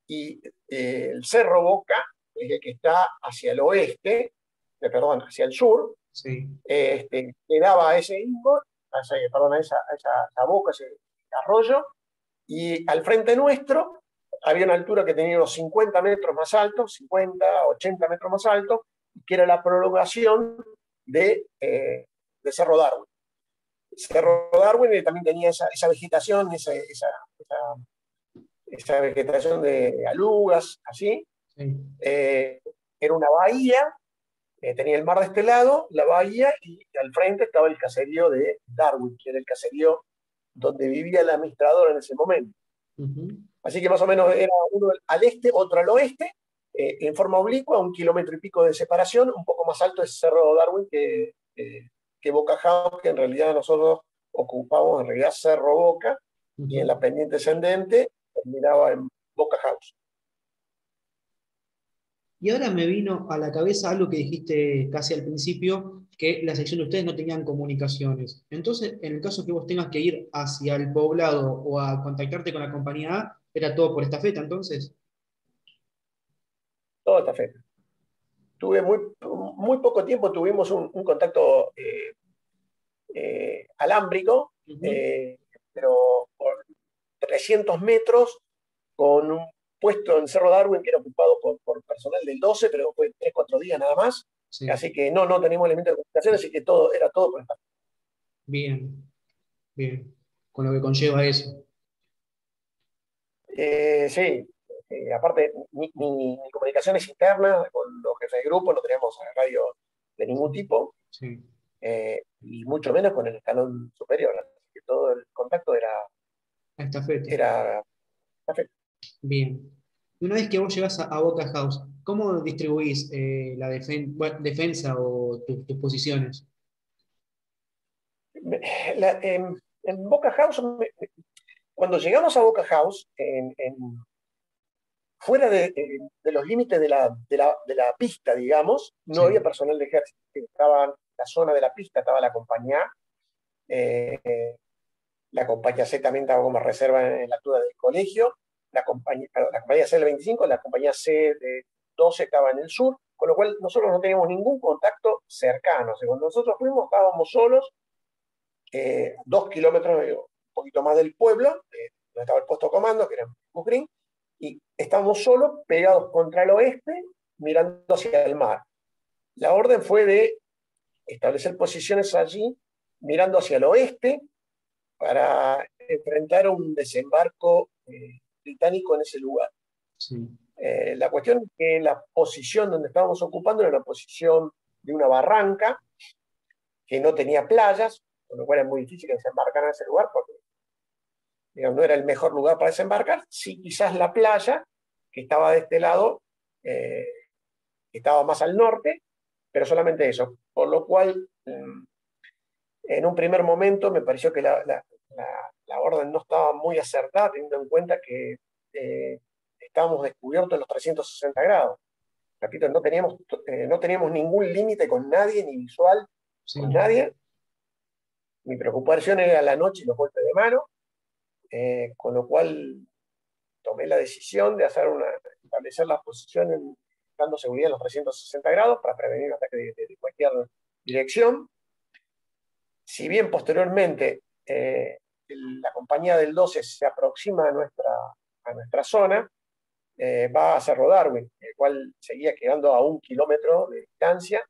y el Cerro Boca es el que está hacia el oeste, perdón, hacia el sur, sí. este, que daba ese ingo esa, perdón, esa, esa, boca, ese arroyo, y al frente nuestro había una altura que tenía unos 50 metros más alto, 50, 80 metros más alto, que era la prolongación de, eh, de Cerro Darwin. Cerro Darwin también tenía esa, esa vegetación, esa, esa, esa, vegetación de alugas, así. Eh, era una bahía eh, tenía el mar de este lado, la bahía, y al frente estaba el caserío de Darwin, que era el caserío donde vivía el administrador en ese momento. Así que más o menos era uno al este, otro al oeste, eh, en forma oblicua, un kilómetro y pico de separación, un poco más alto es Cerro Darwin que, que Boca House, que en realidad nosotros ocupamos en realidad Cerro Boca, y en la pendiente ascendente terminaba en Boca House. Y ahora me vino a la cabeza algo que dijiste casi al principio, que la sección de ustedes no tenían comunicaciones. Entonces, en el caso que vos tengas que ir hacia el poblado o a contactarte con la compañía A, ¿era todo por esta feta entonces? Todo esta feta. Tuve muy, muy poco tiempo, tuvimos un, contacto eh, eh, alámbrico, eh, pero por 300 metros con un puesto en Cerro Darwin que era ocupado por, personal del 12, pero fue 3, 4 días nada más. Así que no, no tenemos elementos de comunicación, así que todo, era todo por esta. Bien, bien. Con lo que conlleva eso. Eh, sí, eh, aparte, mi, comunicación es interna con los jefes de grupo, no teníamos radio de ningún tipo, eh, y mucho menos con el escalón superior. Así que todo el contacto era. Esta fecha. Era. Bien. Una vez que vos llegas a, Boca House, ¿cómo distribuís eh, la defensa o tus posiciones? en, Boca House, cuando llegamos a Boca House, en, fuera de, los límites de la, pista, digamos, no había personal de ejército. Estaba en la zona de la pista, estaba la compañía eh, la compañía C también estaba como reserva en la altura del colegio la compañía, la compañía C del 25, la compañía C de 12 estaba en el sur, con lo cual nosotros no teníamos ningún contacto cercano. cuando nosotros fuimos, estábamos solos, eh, dos kilómetros, un poquito más del pueblo, eh, donde estaba el puesto de comando, que era y estábamos solos, pegados contra el oeste, mirando hacia el mar. La orden fue de establecer posiciones allí, mirando hacia el oeste, para enfrentar un desembarco eh, británico en ese lugar. Eh, la cuestión es que la posición donde estábamos ocupando era una posición de una barranca que no tenía playas, con lo cual era muy difícil que desembarcaran en ese lugar porque no era el mejor lugar para desembarcar. Sí, quizás la playa, que estaba de este lado, eh, estaba más al norte, pero solamente eso. Por lo cual, mm, en un primer momento me pareció que la, la orden no estaba muy acertada, teniendo en cuenta que eh, estábamos descubiertos en los 360 grados. Repito, no teníamos, eh, no teníamos ningún límite con nadie, ni visual con nadie. Mi preocupación era la noche y los golpes de mano, eh, con lo cual tomé la decisión de hacer una, establecer la posición dando seguridad en los 360 grados para prevenir ataques de, cualquier dirección. Si bien posteriormente eh, la compañía del 12 se aproxima a nuestra, a nuestra zona, eh, va hacia Darwin, el cual seguía quedando a un kilómetro de distancia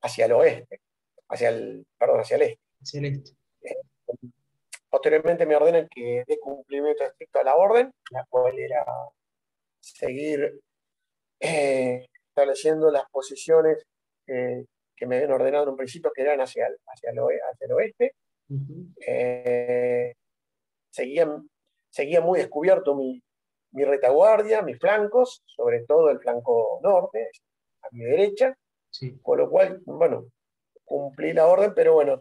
hacia el oeste, hacia el, perdón, hacia el este. Posteriormente me ordenan que dé cumplimiento estricto a la orden, la cual era seguir eh, estableciendo las posiciones que me habían ordenado en un principio que eran hacia el, hacia el, oeste. seguía muy descubierto mi, mi retaguardia, mis flancos, sobre todo el flanco norte, a mi derecha, con lo cual, bueno, cumplí la orden, pero bueno,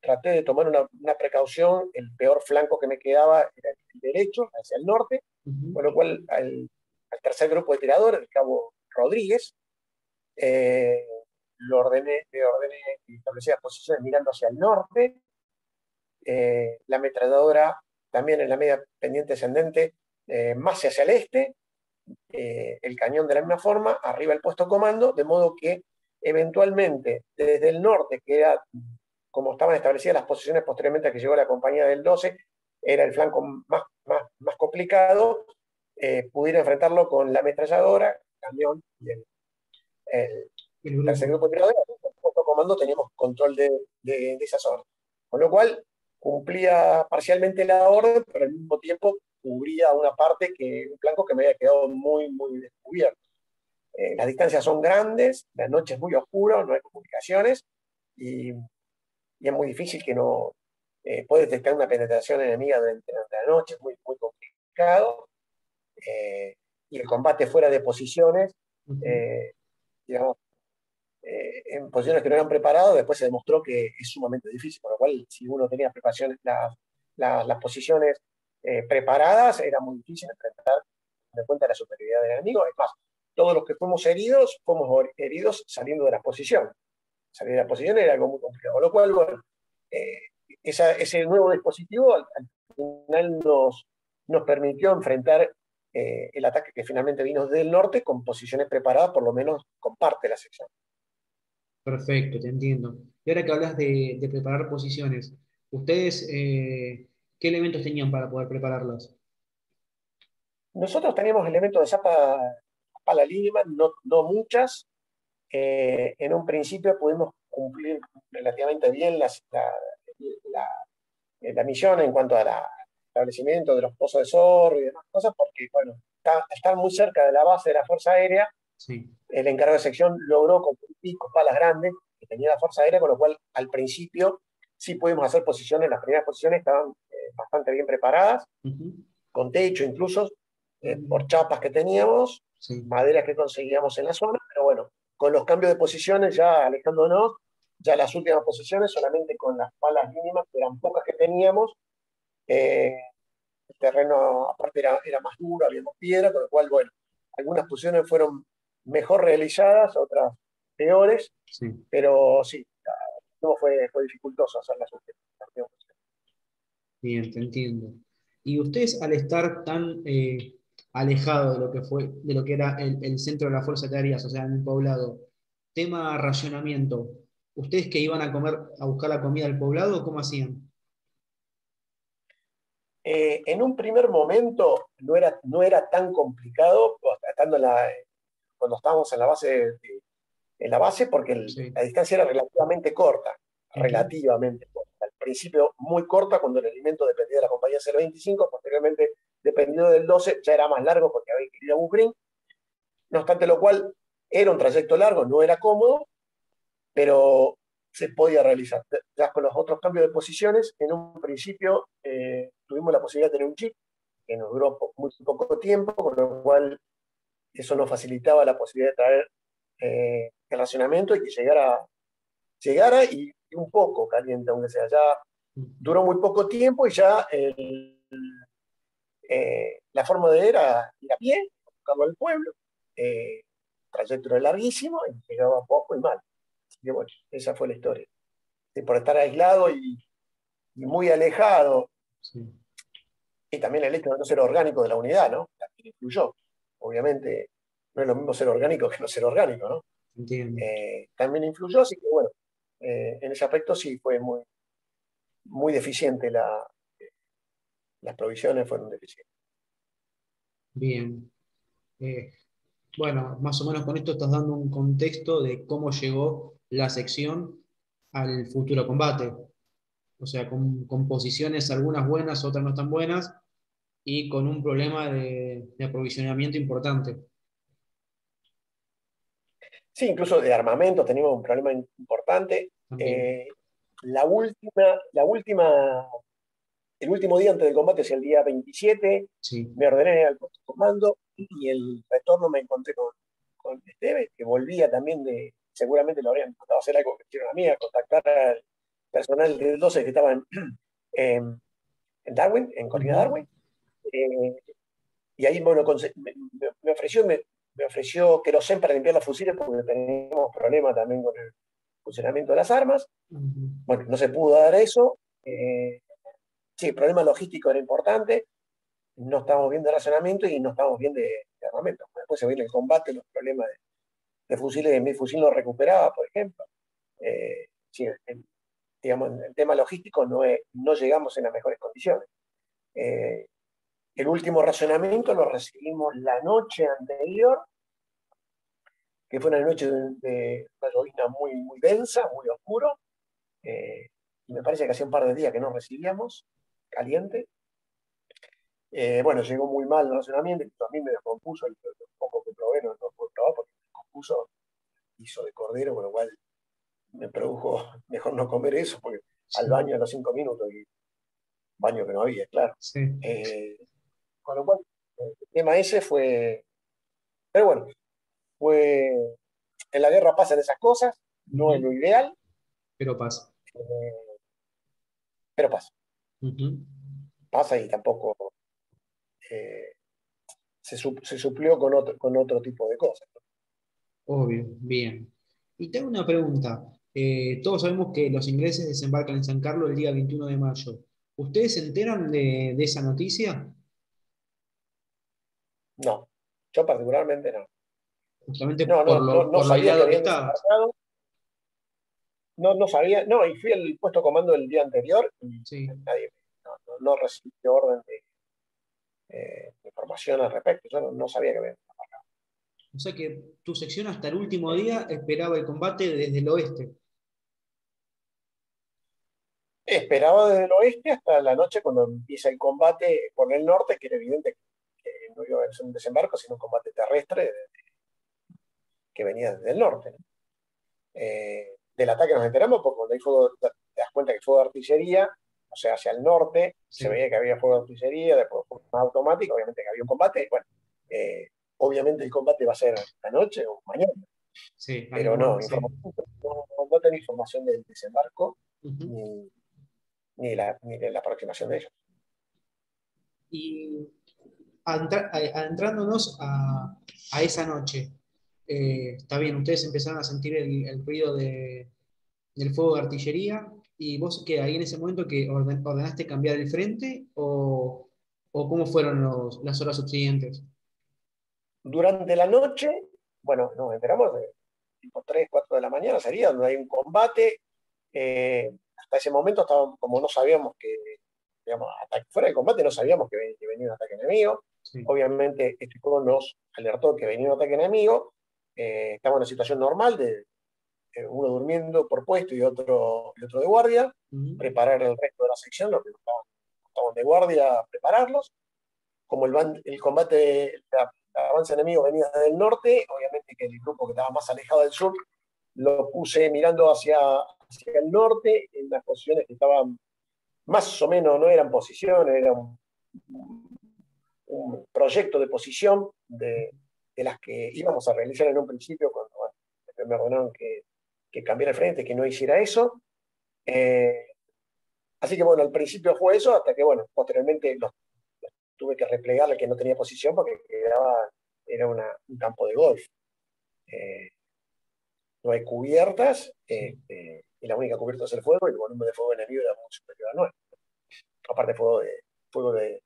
traté de tomar una, precaución, el peor flanco que me quedaba era el derecho, hacia el norte, con lo cual al, tercer grupo de tiradores, el cabo Rodríguez, eh, lo ordené, le ordené y establecí las posiciones mirando hacia el norte, eh, la ametralladora también en la media pendiente ascendente eh, más hacia el este, eh, el cañón de la misma forma, arriba el puesto comando, de modo que eventualmente desde el norte, que era como estaban establecidas las posiciones posteriormente a que llegó la compañía del 12, era el flanco más, más, más complicado, eh, pudiera enfrentarlo con la ametralladora, el cañón y el, el, tercer grupo de tiradores, el puesto comando teníamos control de, de, de esa zona. Con lo cual cumplía parcialmente la orden, pero al mismo tiempo cubría una parte que, un flanco que me había quedado muy, muy descubierto. Eh, las distancias son grandes, la noche es muy oscura, no hay comunicaciones y, es muy difícil que no eh, puede detectar una penetración enemiga durante, la noche, es muy, muy complicado. Eh, y el combate fuera de posiciones, digamos, en posiciones que no eran preparadas, después se demostró que es sumamente difícil, por lo cual si uno tenía preparaciones, las posiciones eh, preparadas, era muy difícil enfrentar en cuenta la superioridad del enemigo. Es más, todos los que fuimos heridos, fuimos heridos saliendo de las posiciones. Salir de la posición era algo muy complicado. Lo cual, bueno, eh, ese nuevo dispositivo al, final nos, nos permitió enfrentar eh, el ataque que finalmente vino del norte con posiciones preparadas, por lo menos con parte de la sección. Perfecto, te entiendo. Y ahora que hablas de, preparar posiciones, ustedes ¿Qué elementos tenían para poder prepararlas? Nosotros teníamos elementos de zapa la línea, no, no muchas. Eh, en un principio pudimos cumplir relativamente bien la, la, misión en cuanto al establecimiento de los pozos de zorro y demás cosas, porque, bueno, está, muy cerca de la base de la Fuerza Aérea. El encargado de sección logró con pico palas grandes que tenía la Fuerza Aérea, con lo cual al principio sí pudimos hacer posiciones, las primeras posiciones estaban bastante bien preparadas, con techo incluso, eh, por chapas que teníamos, maderas que conseguíamos en la zona, pero bueno, con los cambios de posiciones ya alejándonos, ya las últimas posiciones solamente con las palas mínimas, que eran pocas que teníamos, eh, el terreno aparte era, era más duro, habíamos piedra, con lo cual, bueno, algunas posiciones fueron mejor realizadas, otras peores, pero sí, no fue, fue dificultoso hacer las últimas. Bien, te entiendo. Y ustedes al estar tan eh, alejados de lo que fue, de lo que era el, centro de las fuerzas aéreas, o sea, en un poblado, tema racionamiento, ¿ustedes que iban a comer, a buscar la comida al poblado, cómo hacían? Eh, en un primer momento no era, no era tan complicado, estando la, cuando estábamos en la base, en la base porque la distancia era relativamente corta, relativamente corta. Principio muy corta cuando el alimento dependía de la compañía 025, posteriormente dependiendo del 12 ya era más largo porque había que a Bucrín. No obstante lo cual, era un trayecto largo, no era cómodo, pero se podía realizar. Ya con los otros cambios de posiciones, en un principio eh, tuvimos la posibilidad de tener un chip que nos duró muy poco tiempo, con lo cual eso nos facilitaba la posibilidad de traer eh, el racionamiento y que llegara, llegara y un poco caliente, aunque sea. Ya duró muy poco tiempo y ya eh, la forma de era ir a pie, buscando al pueblo, eh, trayecto era larguísimo y llegaba poco y mal. Así que bueno, esa fue la historia. por estar aislado y, muy alejado y también el hecho de no ser orgánico de la unidad, ¿no? También influyó. Obviamente, no es lo mismo ser orgánico que no ser orgánico, ¿no? Eh, también influyó, así que bueno, eh, en ese aspecto sí fue muy, muy deficiente la, las provisiones fueron deficientes. Bien. Eh, bueno, más o menos con esto estás dando un contexto de cómo llegó la sección al futuro combate. O sea, con, posiciones algunas buenas, otras no tan buenas, y con un problema de, aprovisionamiento importante. Sí, incluso de armamento tenemos un problema importante. Eh, la, última, la última el último día antes del combate, es el día 27, me ordené al puesto de comando y el retorno me encontré con, con Esteve, que volvía también de, seguramente lo habrían intentado hacer algo que hicieron a mí, a contactar al personal del 12 que estaba *clears throat* en, Darwin, en Colina Darwin. Eh, y ahí, bueno, me, ofreció, me, ofreció querosén para limpiar los fusiles porque teníamos problemas también con el funcionamiento de las armas. Bueno, no se pudo dar eso. Eh, sí, el problema logístico era importante, no estábamos bien de racionamiento y no estábamos bien de, armamento. Después se viene el combate, los problemas de, fusiles, mi fusil no recuperaba, por ejemplo. Eh, el, digamos, el tema logístico no, no llegamos en las mejores condiciones. Eh, el último racionamiento lo recibimos la noche anterior, que fue una noche de, una llovina muy, muy densa, muy oscuro. Eh, y me parece que hacía un par de días que no recibíamos caliente. Eh, bueno, llegó muy mal el racionamiento, a mí me descompuso el, poco que probé, no, pude probar porque me descompuso hizo de cordero, con lo cual me produjo *laughs* mejor no comer eso, porque al baño a los cinco minutos, y baño que no había, claro. Eh, con lo cual, el tema ese fue. Pero bueno, fue. En la guerra pasan esas cosas, no es lo ideal. Pero pasa. Eh, pero pasa. Pasa y tampoco eh, se, suplió con otro, con otro tipo de cosas. Obvio, bien. Y tengo una pregunta. Eh, todos sabemos que los ingleses desembarcan en San Carlos el día 21 de mayo. ¿Ustedes se enteran de, esa noticia? No, yo particularmente no. Justamente por, lo, no, que, estaba no, no sabía, no, y fui al puesto comando el día anterior y nadie no, recibió orden eh, de, información al respecto. Yo no, sabía que había O sea que tu sección hasta el último día esperaba el combate desde el oeste. Esperaba desde el oeste hasta la noche cuando empieza el combate por el norte, que era evidente que no iba a ser un desembarco, sino un combate terrestre que venía desde el norte. Eh, del ataque nos enteramos porque cuando hay fuego, te das cuenta que fue de artillería, o sea, hacia el norte, se veía que había fuego de artillería, después más automático, obviamente que había un combate. Bueno, eh, obviamente el combate va a ser esta noche o mañana. Sí, pero no, no, tenía información del desembarco ni, ni, la, ni, de la aproximación de ellos. Y adentrándonos a, a esa noche, eh, está bien, ustedes empezaron a sentir el, ruido de, del fuego de artillería, y vos que ahí en ese momento que ordenaste cambiar el frente o, cómo fueron las horas subsiguientes? Durante la noche, bueno, nos enteramos de tipo 3, 4 de la mañana, sería donde hay un combate. Eh, hasta ese momento, estábamos, como no sabíamos que, digamos, fuera del combate, no sabíamos que, venía un ataque enemigo. Obviamente, este juego nos alertó que venía un ataque enemigo eh, estamos en una situación normal de eh, uno durmiendo por puesto y otro, otro de guardia, preparar el resto de la sección, los que estaban, de guardia, prepararlos. Como el, el combate, el avance enemigo venía del norte, obviamente que el grupo que estaba más alejado del sur lo puse mirando hacia, hacia el norte, en las posiciones que estaban más o menos, no eran posiciones, era un, un proyecto de posición de, de las que íbamos a realizar en un principio cuando me ordenaron que, que cambiara el frente, que no hiciera eso. Eh, así que bueno, al principio fue eso, hasta que bueno, posteriormente tuve que replegarle que no tenía posición porque quedaba, era un campo de golf. Eh, no hay cubiertas, este, y la única cubierta es el fuego, y el volumen de fuego enemigo era muy superior a nuestro. Aparte fuego de, fuego de,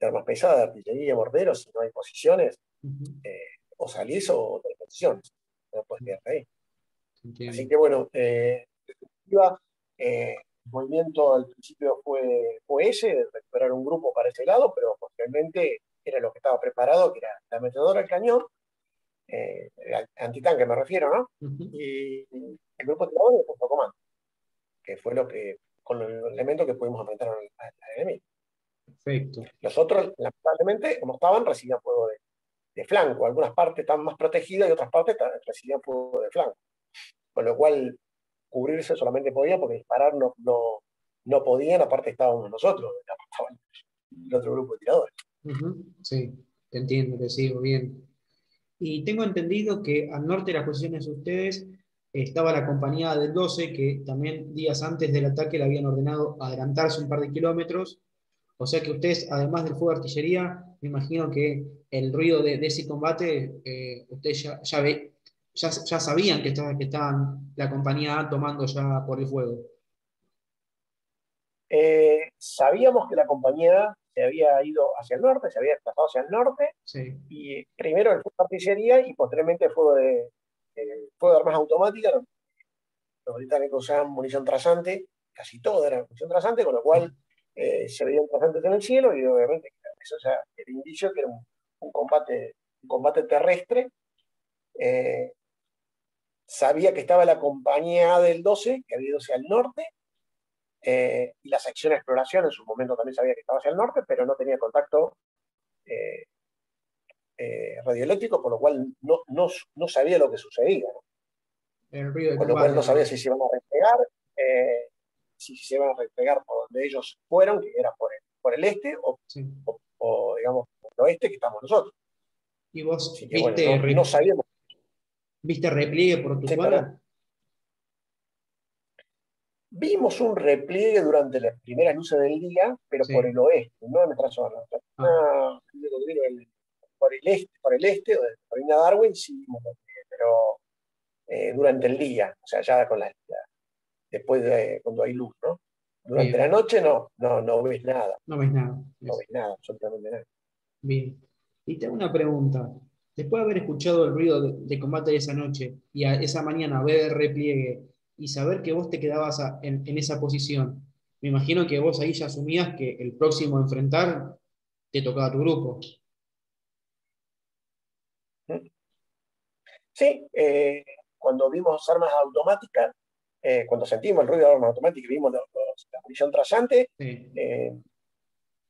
de armas pesadas, de artillería, morteros, si no hay posiciones, eh, o salís o tenés posiciones. No puedes quedarte ahí. Así que bueno, eh, eh, el movimiento al principio fue, fue ese, de recuperar un grupo para ese lado, pero posteriormente era lo que estaba preparado, que era la metedora del cañón, eh, antitanque me refiero, ¿no? Y el grupo de tiradores de punto comando, que fue lo que, con el elemento que pudimos enfrentar al, enemigo. Perfecto. Los otros, lamentablemente, como estaban, recibían fuego de, de flanco. Algunas partes estaban más protegidas y otras partes recibían fuego de flanco. Con lo cual, cubrirse solamente podía porque disparar no, no, no podían, aparte estábamos nosotros, el otro grupo de tiradores. Sí, te entiendo, te sigo bien. Y tengo entendido que al norte de las posiciones de ustedes estaba la compañía del 12, que también días antes del ataque le habían ordenado adelantarse un par de kilómetros. O sea que ustedes, además del fuego de artillería, me imagino que el ruido de, ese combate, eh, ustedes ya, ya, ya, sabían que, estaba, que estaban la compañía tomando ya por el fuego. Eh, sabíamos que la compañía se había ido hacia el norte, se había desplazado hacia el norte, y primero el fuego de artillería y posteriormente el fuego de, fuego de armas automáticas. Los británicos usaban munición trasante, casi todo era munición trasante, con lo cual eh, se veían trasantes en el cielo y obviamente eso ya era indicio que era un, combate, un combate terrestre. Eh, sabía que estaba la compañía del 12, que había ido hacia el norte, eh, y la sección de exploración en su momento también sabía que estaba hacia el norte, pero no tenía contacto radioeléctrico, por lo cual no, no, sabía lo que sucedía. por lo cual no sabía si se iban a replegar, si se iban a replegar por donde ellos fueron, que era por el, por el este, o, digamos por el oeste, que estamos nosotros. ¿Y vos viste, no, sabíamos. ¿Viste repliegue por tu sí, Vimos un repliegue durante las primeras luces del día, pero por el oeste, no en nuestra zona. Ah. por el este, por el este, por Darwin, sí vimos pero eh, durante el día, o sea, ya con la, después de cuando hay luz, ¿no? Durante la noche no, no, no ves nada. No ves nada. No ves nada, absolutamente nada. Bien. Y tengo una pregunta. Después de haber escuchado el ruido de, de combate de esa noche y a esa mañana ver el repliegue, y saber que vos te quedabas en, esa posición. Me imagino que vos ahí ya asumías que el próximo a enfrentar te tocaba a tu grupo. Sí, eh, cuando vimos armas automáticas, eh, cuando sentimos el ruido de armas automáticas y vimos la munición trasante, eh,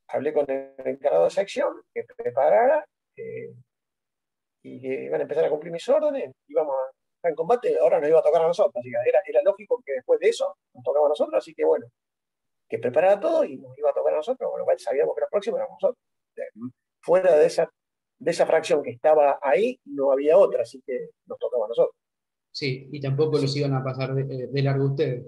hablé con el encargado de sección que preparara y que iban a empezar a cumplir mis órdenes, íbamos a en combate, ahora nos iba a tocar a nosotros. Así que era, era lógico que después de eso nos tocaba a nosotros, así que bueno, que preparara todo y nos iba a tocar a nosotros, con lo cual sabíamos que los próximos éramos nosotros. Fuera de esa, de esa fracción que estaba ahí, no había otra, así que nos tocaba a nosotros. Sí, y tampoco los iban a pasar de, de largo ustedes.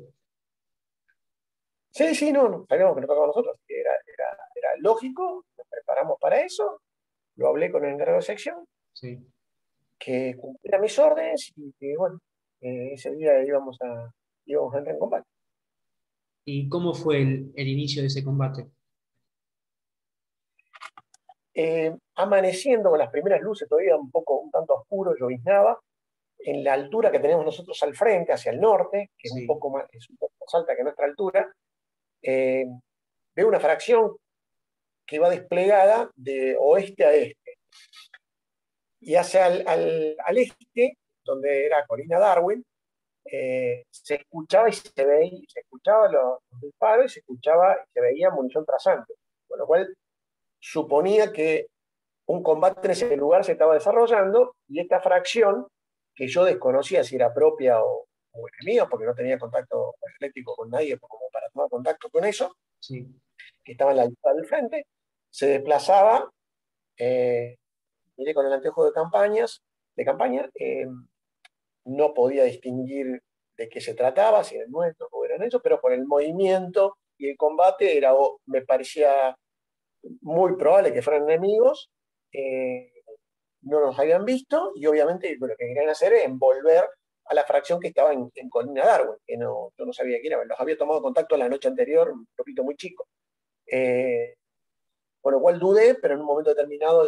Sí, sí, no, no, sabíamos que nos tocaba a nosotros, era, era, era lógico, nos preparamos para eso, lo hablé con el encargado de sección. Sí que cumpliera mis órdenes y que, bueno, eh, ese día íbamos a, íbamos a entrar en combate. ¿Y cómo fue el, inicio de ese combate? Eh, amaneciendo con las primeras luces, todavía un poco, un tanto oscuro, lloviznaba, en la altura que tenemos nosotros al frente, hacia el norte, que es, un poco más, es un poco más alta que nuestra altura, eh, veo una fracción que va desplegada de oeste a este. Y hacia al, este, donde era Colina Darwin, eh, se escuchaba y se veía, se escuchaba los, disparos y se escuchaba y se veía munición trasante, con lo cual suponía que un combate en ese lugar se estaba desarrollando y esta fracción, que yo desconocía si era propia o, o enemiga, porque no tenía contacto eléctrico con nadie como para tomar contacto con eso, que estaba en la altura del frente, se desplazaba eh, miré con el anteojo de campañas, de campaña, eh, no podía distinguir de qué se trataba, si eran nuestros o eran ellos, pero por el movimiento y el combate era, me parecía muy probable que fueran enemigos, eh, no nos habían visto y obviamente lo que querían hacer es envolver a la fracción que estaba en, Colina Darwin, que no, yo no sabía quién era, los había tomado contacto la noche anterior, un poquito muy chico. Eh, Con lo cual dudé, pero en un momento determinado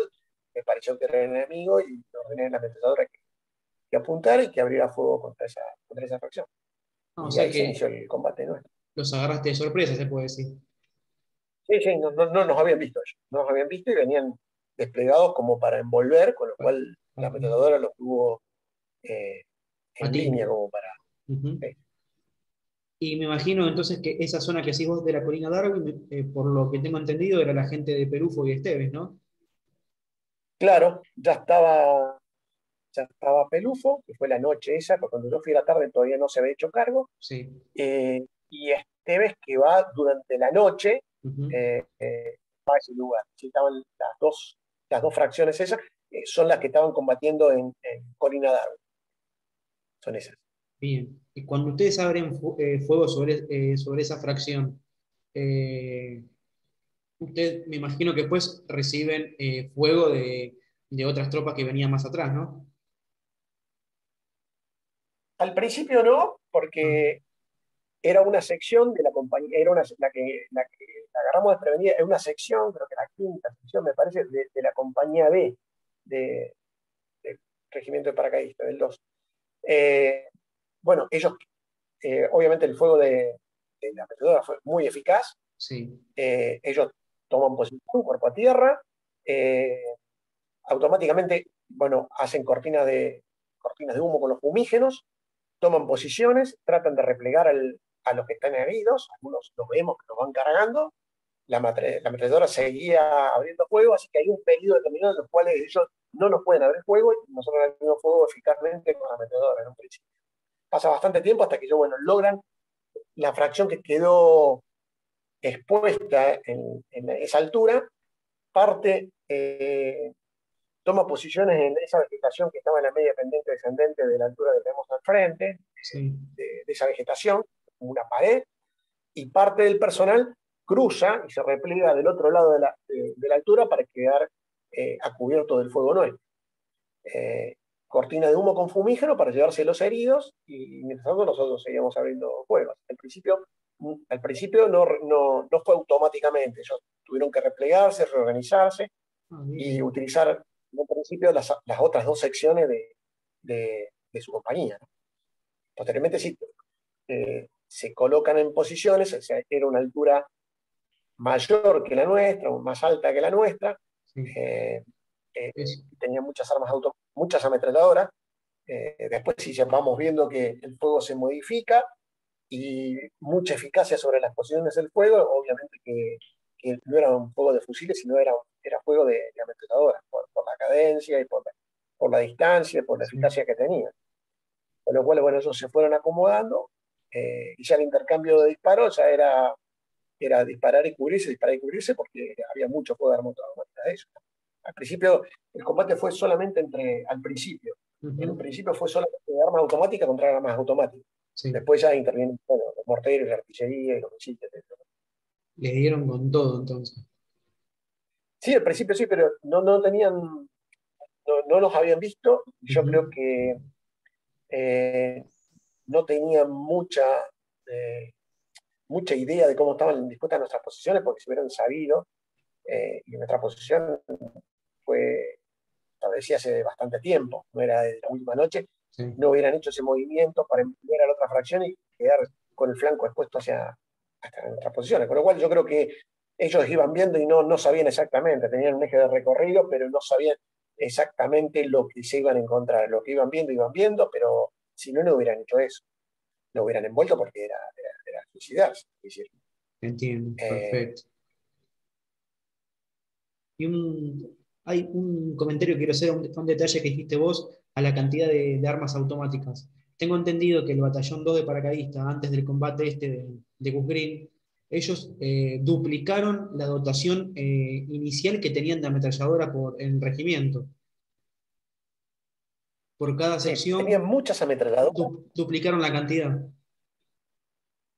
me pareció que era el enemigo y ordené a la ametralladora que, que apuntara y que abriera fuego contra esa, contra esa fracción. No, o y sea ahí que se inició el combate nuestro. los agarraste de sorpresa, se puede decir. Sí, sí, no, no, no nos habían visto ellos. No nos habían visto y venían desplegados como para envolver, con lo cual la ametralladora los tuvo eh, en línea como para... Y me imagino entonces que esa zona que vos de la colina Darwin, eh, por lo que tengo entendido, era la gente de Perufo y Esteves, ¿no? Claro, ya estaba, ya estaba Pelufo, que fue la noche esa, porque cuando yo fui a la tarde todavía no se había hecho cargo, Sí. eh, y Esteves que va durante la noche va a ese lugar. Sí, estaban las dos, las dos fracciones esas, eh, son las que estaban combatiendo en, en Colina Darwin. Son esas. Bien. Y cuando ustedes abren fu- eh, fuego sobre, eh, sobre esa fracción, usted me imagino que después reciben eh, fuego de, de otras tropas que venían más atrás, ¿no? Al principio no, porque era una sección de la compañía, era una, la, que, la que la agarramos desprevenida, es una sección, creo que la quinta sección, me parece, de, de la compañía B de, del Regimiento de Paracaidistas, del 2. Eh, bueno, ellos, eh, obviamente el fuego de, de la ametralladora fue muy eficaz, Sí. eh, ellos toman posición, cuerpo a tierra, automáticamente, bueno, hacen cortinas de, cortinas de humo con los fumígenos, toman posiciones, tratan de replegar al- a los que están heridos, algunos los vemos que los van cargando, la, ametralladora seguía abriendo fuego, así que hay un periodo determinado en los cuales ellos no nos pueden abrir fuego y nosotros abrimos fuego eficazmente con la ametralladora en un principio. Pasa bastante tiempo hasta que ellos, bueno, logran la fracción que quedó expuesta en, en esa altura, parte, eh, toma posiciones en esa vegetación que estaba en la media pendiente descendente de la altura que tenemos al frente, Sí. de, de esa vegetación, una pared, y parte del personal cruza y se repliega del otro lado de la, de- de la altura para quedar eh, a cubierto del fuego nuestro. Eh, cortina de humo con fumígeno para llevarse los heridos y mientras tanto nosotros seguíamos abriendo fuego. Al principio, al principio no, no, no fue automáticamente, ellos tuvieron que replegarse, reorganizarse Ah, y utilizar en principio las, las otras dos secciones de, de- de su compañía. ¿no? Posteriormente sí, eh, se colocan en posiciones, o sea, era una altura mayor que la nuestra, o más alta que la nuestra, Sí. eh, eh, Eso. tenía muchas armas auto, muchas ametralladoras. eh, después sí vamos viendo que el fuego se modifica y mucha eficacia sobre las posiciones del fuego, obviamente que, que no era un fuego de fusiles, sino era, era fuego de, de ametralladoras, por, por la cadencia y por la, por la distancia y por la Sí. eficacia que tenía. Con lo cual, bueno, ellos se fueron acomodando eh, y ya el intercambio de disparos ya era, era disparar y cubrirse, disparar y cubrirse, porque había mucho fuego de arma automática de eso. Al principio, el combate fue solamente entre, al principio, en un principio fue solamente de armas automáticas contra armas automáticas. Sí. Después ya intervienen bueno, los morteros, la artillería y los misiles. etc. Les dieron con todo entonces. Sí, al principio sí, pero no, no tenían, no, no los habían visto. Yo creo que eh, no tenían mucha, eh, mucha idea de cómo estaban dispuestas nuestras posiciones, porque si hubieran sabido, eh, y nuestra posición fue establecida hace bastante tiempo, no era de la última noche, Sí. no hubieran hecho ese movimiento para empujar a la otra fracción y quedar con el flanco expuesto hacia, hacia nuestras posiciones. Con lo cual yo creo que ellos iban viendo y no, no sabían exactamente, tenían un eje de recorrido, pero no sabían exactamente lo que se iban a encontrar. Lo que iban viendo, iban viendo, pero si no, no hubieran hecho eso. Lo hubieran envuelto porque era, era, era suicidarse. Decir, Entiendo, Eh, perfecto. Y un, hay un comentario que quiero hacer, un, un detalle que dijiste vos, a la cantidad de, de armas automáticas. Tengo entendido que el batallón 2 de paracaidistas, antes del combate este de, de Gus Green, ellos eh, duplicaron la dotación eh, inicial que tenían de ametralladora por el regimiento. Por cada sí, sección tenían muchas ametralladoras. du- duplicaron la cantidad.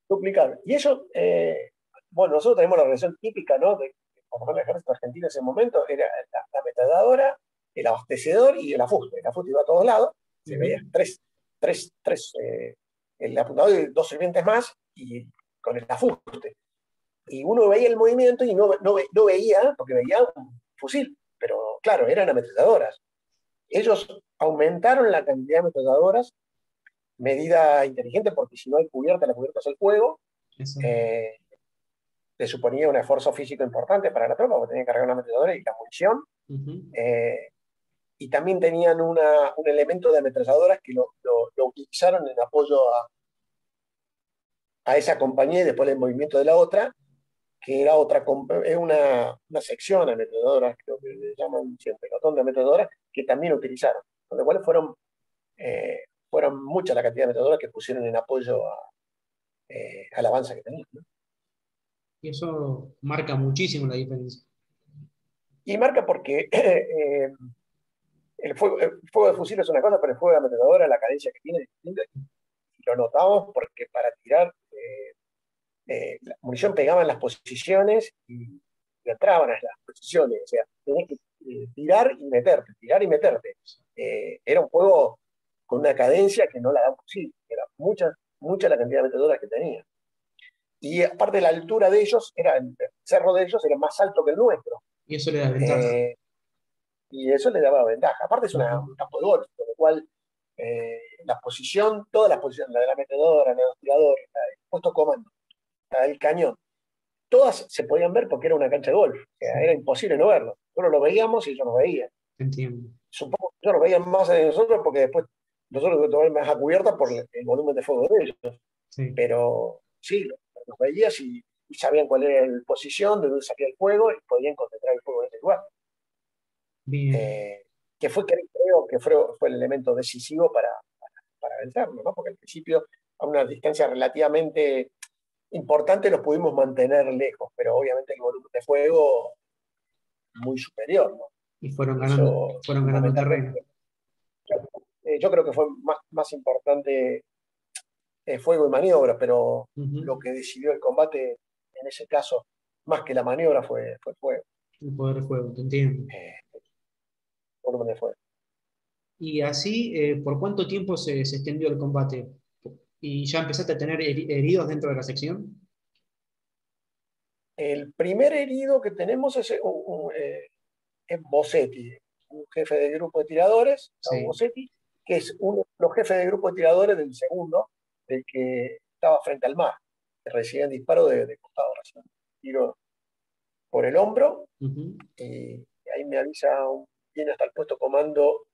duplicar. Y eso, eh, bueno, nosotros tenemos la relación típica, ¿no? De, por lo menos el ejército argentino en ese momento, era la, la ametralladora, el abastecedor y el afuste. El afuste iba a todos lados, se Ujú. veían tres, tres, tres, eh, el apuntador y dos sirvientes más, y con el afuste. y uno veía el movimiento y no, no, veía, porque veía un fusil, pero claro, eran ametralladoras. Ellos aumentaron la cantidad de ametralladoras, medida inteligente, porque si no hay cubierta, la cubierta es el fuego. Eh, te suponía un esfuerzo físico importante para la tropa, porque tenía que cargar una ametralladora y la munición. Eh, y también tenían un elemento de ametralladoras que lo, utilizaron en apoyo a, a esa compañía y después el movimiento de la otra, que era otra, es una, una sección de ametralladoras, creo que le llaman siempre, pelotón de ametralladoras, que también utilizaron. Con lo cual fueron, eh, fueron muchas la cantidad de ametralladoras que pusieron en apoyo a, eh, al avance que tenían. Y eso marca muchísimo la diferencia. Y marca porque *clears throat* eh, el, fuego, de fusil es una cosa, pero el fuego de ametralladora, la cadencia que tiene, lo notamos porque para tirar eh, la munición pegaba en las posiciones y, entraban a las posiciones. O sea, tenías que eh, tirar y meterte, tirar y meterte. Eh, era un juego con una cadencia que no la daba posible. Era mucha, mucha la cantidad de metedoras que tenía. Y aparte la altura de ellos, era, el cerro de ellos era más alto que el nuestro. Y eso le daba ventaja. y eso le daba ventaja. Aparte es una, un campo de golf, con lo cual la posición, todas las posiciones, la de la metedora, la de los tiradores, la de puesto comando, el cañón, todas se podían ver porque era una cancha de golf. era imposible no verlo. Nosotros lo veíamos y ellos no veían. Entiendo. Supongo que ellos lo veían más de nosotros porque después nosotros lo más a cubierta por el volumen de fuego de ellos. Pero sí, los veías y, sabían cuál era la posición, de dónde salía el fuego y podían concentrar el fuego en ese lugar. Eh, que fue, creo que fue, fue el elemento decisivo para, para, vencerlo, ¿no? porque al principio, a una distancia relativamente importante los pudimos mantener lejos, pero obviamente el volumen de fuego muy superior. ¿no? Y fueron ganando, fueron ganando terreno. Eh, yo creo que fue más, más importante el fuego y maniobra, pero lo que decidió el combate en ese caso, más que la maniobra, fue, fue el fuego. El poder de fuego, te entiendo. Eh, volumen de fuego. Y así, eh, ¿por cuánto tiempo se, se extendió el combate? y ya empezaste a tener heridos dentro de la sección? El primer herido que tenemos es, un, eh, Bossetti, un jefe de grupo de tiradores, Bossetti, que es uno de los jefes de grupo de tiradores del segundo, del que estaba frente al mar, que recibían disparo de, de costado, tiro por el hombro, y ahí me avisa, viene hasta el puesto comando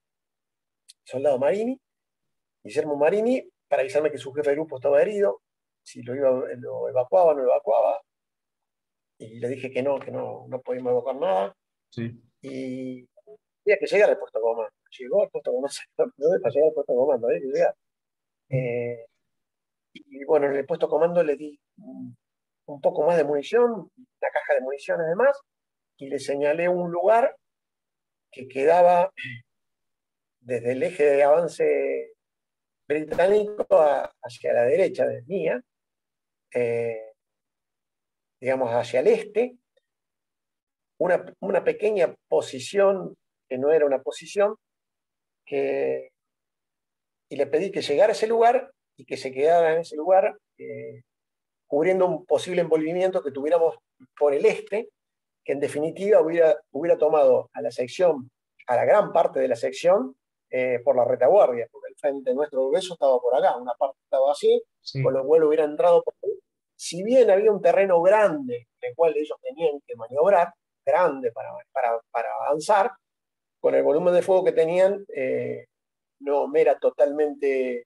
soldado Marini, Guillermo Marini, para avisarme que su jefe de grupo estaba herido, si lo, iba, lo evacuaba o no lo evacuaba. Y le dije que no, que no, no podíamos evacuar nada. Y tenía que llegar al puesto de comando. Llegó al puesto de comando, no para llegar al puesto de comando, ¿eh? eh, y bueno, en el puesto de comando le di un poco más de munición, una caja de munición además, y le señalé un lugar que quedaba desde el eje de avance británico hacia la derecha de mía, eh, digamos hacia el este, una, pequeña posición que no era una posición, que, y le pedí que llegara a ese lugar y que se quedara en ese lugar, eh, cubriendo un posible envolvimiento que tuviéramos por el este, que en definitiva hubiera, hubiera tomado a la sección, a la gran parte de la sección, eh, por la retaguardia, porque el frente nuestro grueso estaba por acá, una parte estaba así, con lo cual hubiera entrado por ahí. Si bien había un terreno grande, en el cual ellos tenían que maniobrar, grande para, avanzar, con el volumen de fuego que tenían, eh, no me era totalmente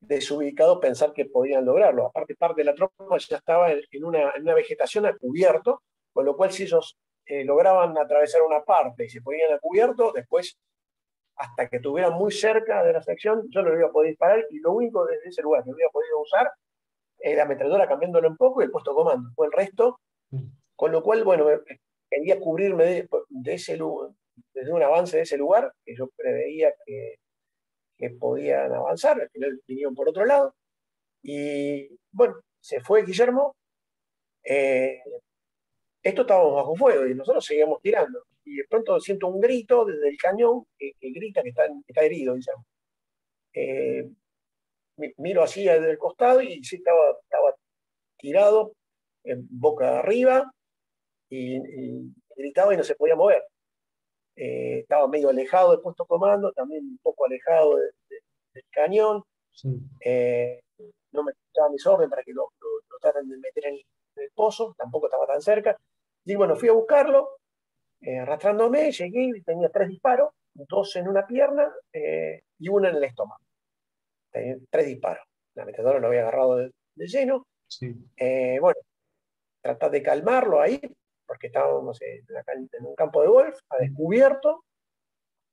desubicado pensar que podían lograrlo. Aparte, parte de la tropa ya estaba en, una, vegetación a cubierto, con lo cual si ellos eh, lograban atravesar una parte y se ponían a cubierto, después hasta que estuviera muy cerca de la sección, yo no lo iba a poder disparar y lo único desde ese lugar que había podido usar la ametralladora cambiándolo un poco y el puesto comando. Fue el resto, con lo cual, bueno, quería cubrirme de, ese lugar, desde un avance de ese lugar, que yo preveía que, que podían avanzar, al final vinieron por otro lado. Y bueno, se fue Guillermo. Eh, esto estábamos bajo fuego y nosotros seguíamos tirando y de pronto siento un grito desde el cañón que, grita que está, está herido, eh, miro así desde el costado y sí estaba, estaba tirado en boca arriba y, gritaba y no se podía mover. Eh, estaba medio alejado del puesto comando, también un poco alejado del cañón. Eh, no me escuchaba mis órdenes para que lo, lo, traten de meter en el, pozo, tampoco estaba tan cerca. Y bueno, fui a buscarlo, eh, arrastrándome, llegué y tenía tres disparos, dos en una pierna y uno en el estómago. Tres disparos. La metedora lo había agarrado de, lleno. bueno, tratar de calmarlo ahí, porque estábamos en, un campo de golf, a descubierto,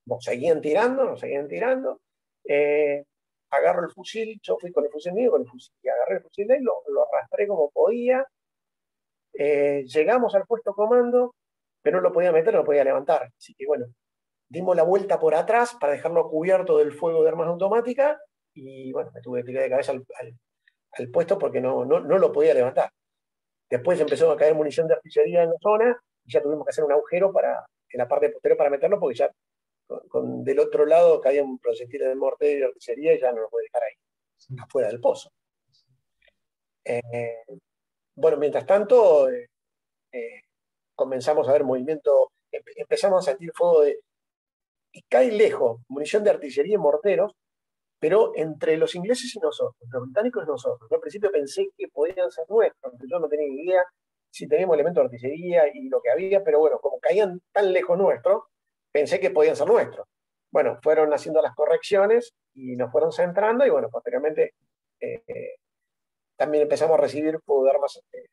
nos seguían tirando, nos seguían tirando. Eh, agarro el fusil, yo fui con el fusil mío, con el fusil, y agarré el fusil de él, lo, arrastré como podía. Eh, llegamos al puesto comando, pero no lo podía meter, no lo podía levantar. Así que bueno, dimos la vuelta por atrás para dejarlo cubierto del fuego de armas automáticas y bueno, me tuve que tirar de cabeza al, puesto porque no, no, no, lo podía levantar. Después empezó a caer munición de artillería en la zona y ya tuvimos que hacer un agujero para, en la parte posterior para meterlo porque ya con, del otro lado caían proyectiles de mortero y artillería y ya no lo puede dejar ahí, afuera del pozo. Eh, bueno, mientras tanto, eh, eh, comenzamos a ver movimiento, empezamos a sentir fuego de... Y cae lejos, munición de artillería y morteros, pero entre los ingleses y nosotros, los británicos y nosotros. Yo al principio pensé que podían ser nuestros, yo no tenía ni idea si teníamos elementos de artillería y lo que había, pero bueno, como caían tan lejos nuestros, pensé que podían ser nuestros. Bueno, fueron haciendo las correcciones y nos fueron centrando y bueno, posteriormente eh, también empezamos a recibir fuego de armas eh,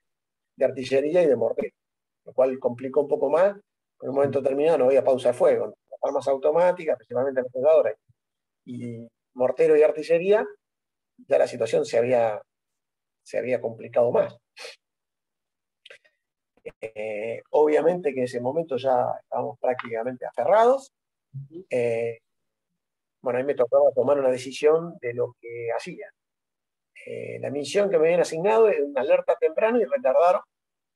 de artillería y de mortero, lo cual complicó un poco más. En un momento determinado no había pausa de fuego. Armas automáticas, principalmente las y mortero y artillería, ya la situación se había, se había complicado más. Eh, obviamente que en ese momento ya estábamos prácticamente aferrados. Eh, bueno, a mí me tocaba tomar una decisión de lo que hacía. Eh, la misión que me habían asignado es una alerta temprano y retardar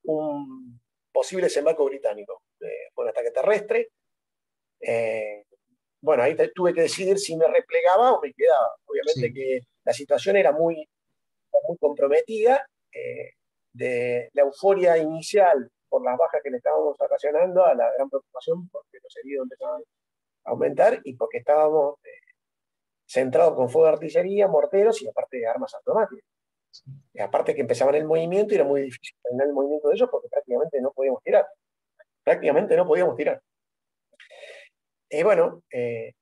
un posible desembarco británico. un ataque terrestre bueno, ahí tuve que decidir si me replegaba o me quedaba. Obviamente que la situación era muy, muy comprometida, eh, de la euforia inicial por las bajas que le estábamos ocasionando a la gran preocupación porque los heridos empezaban a aumentar y porque estábamos eh, centrados con fuego de artillería, morteros y aparte de armas automáticas. Y aparte que empezaban el movimiento y era muy difícil terminar el movimiento de ellos porque prácticamente no podíamos tirar. Prácticamente no podíamos tirar. Y bueno, eh,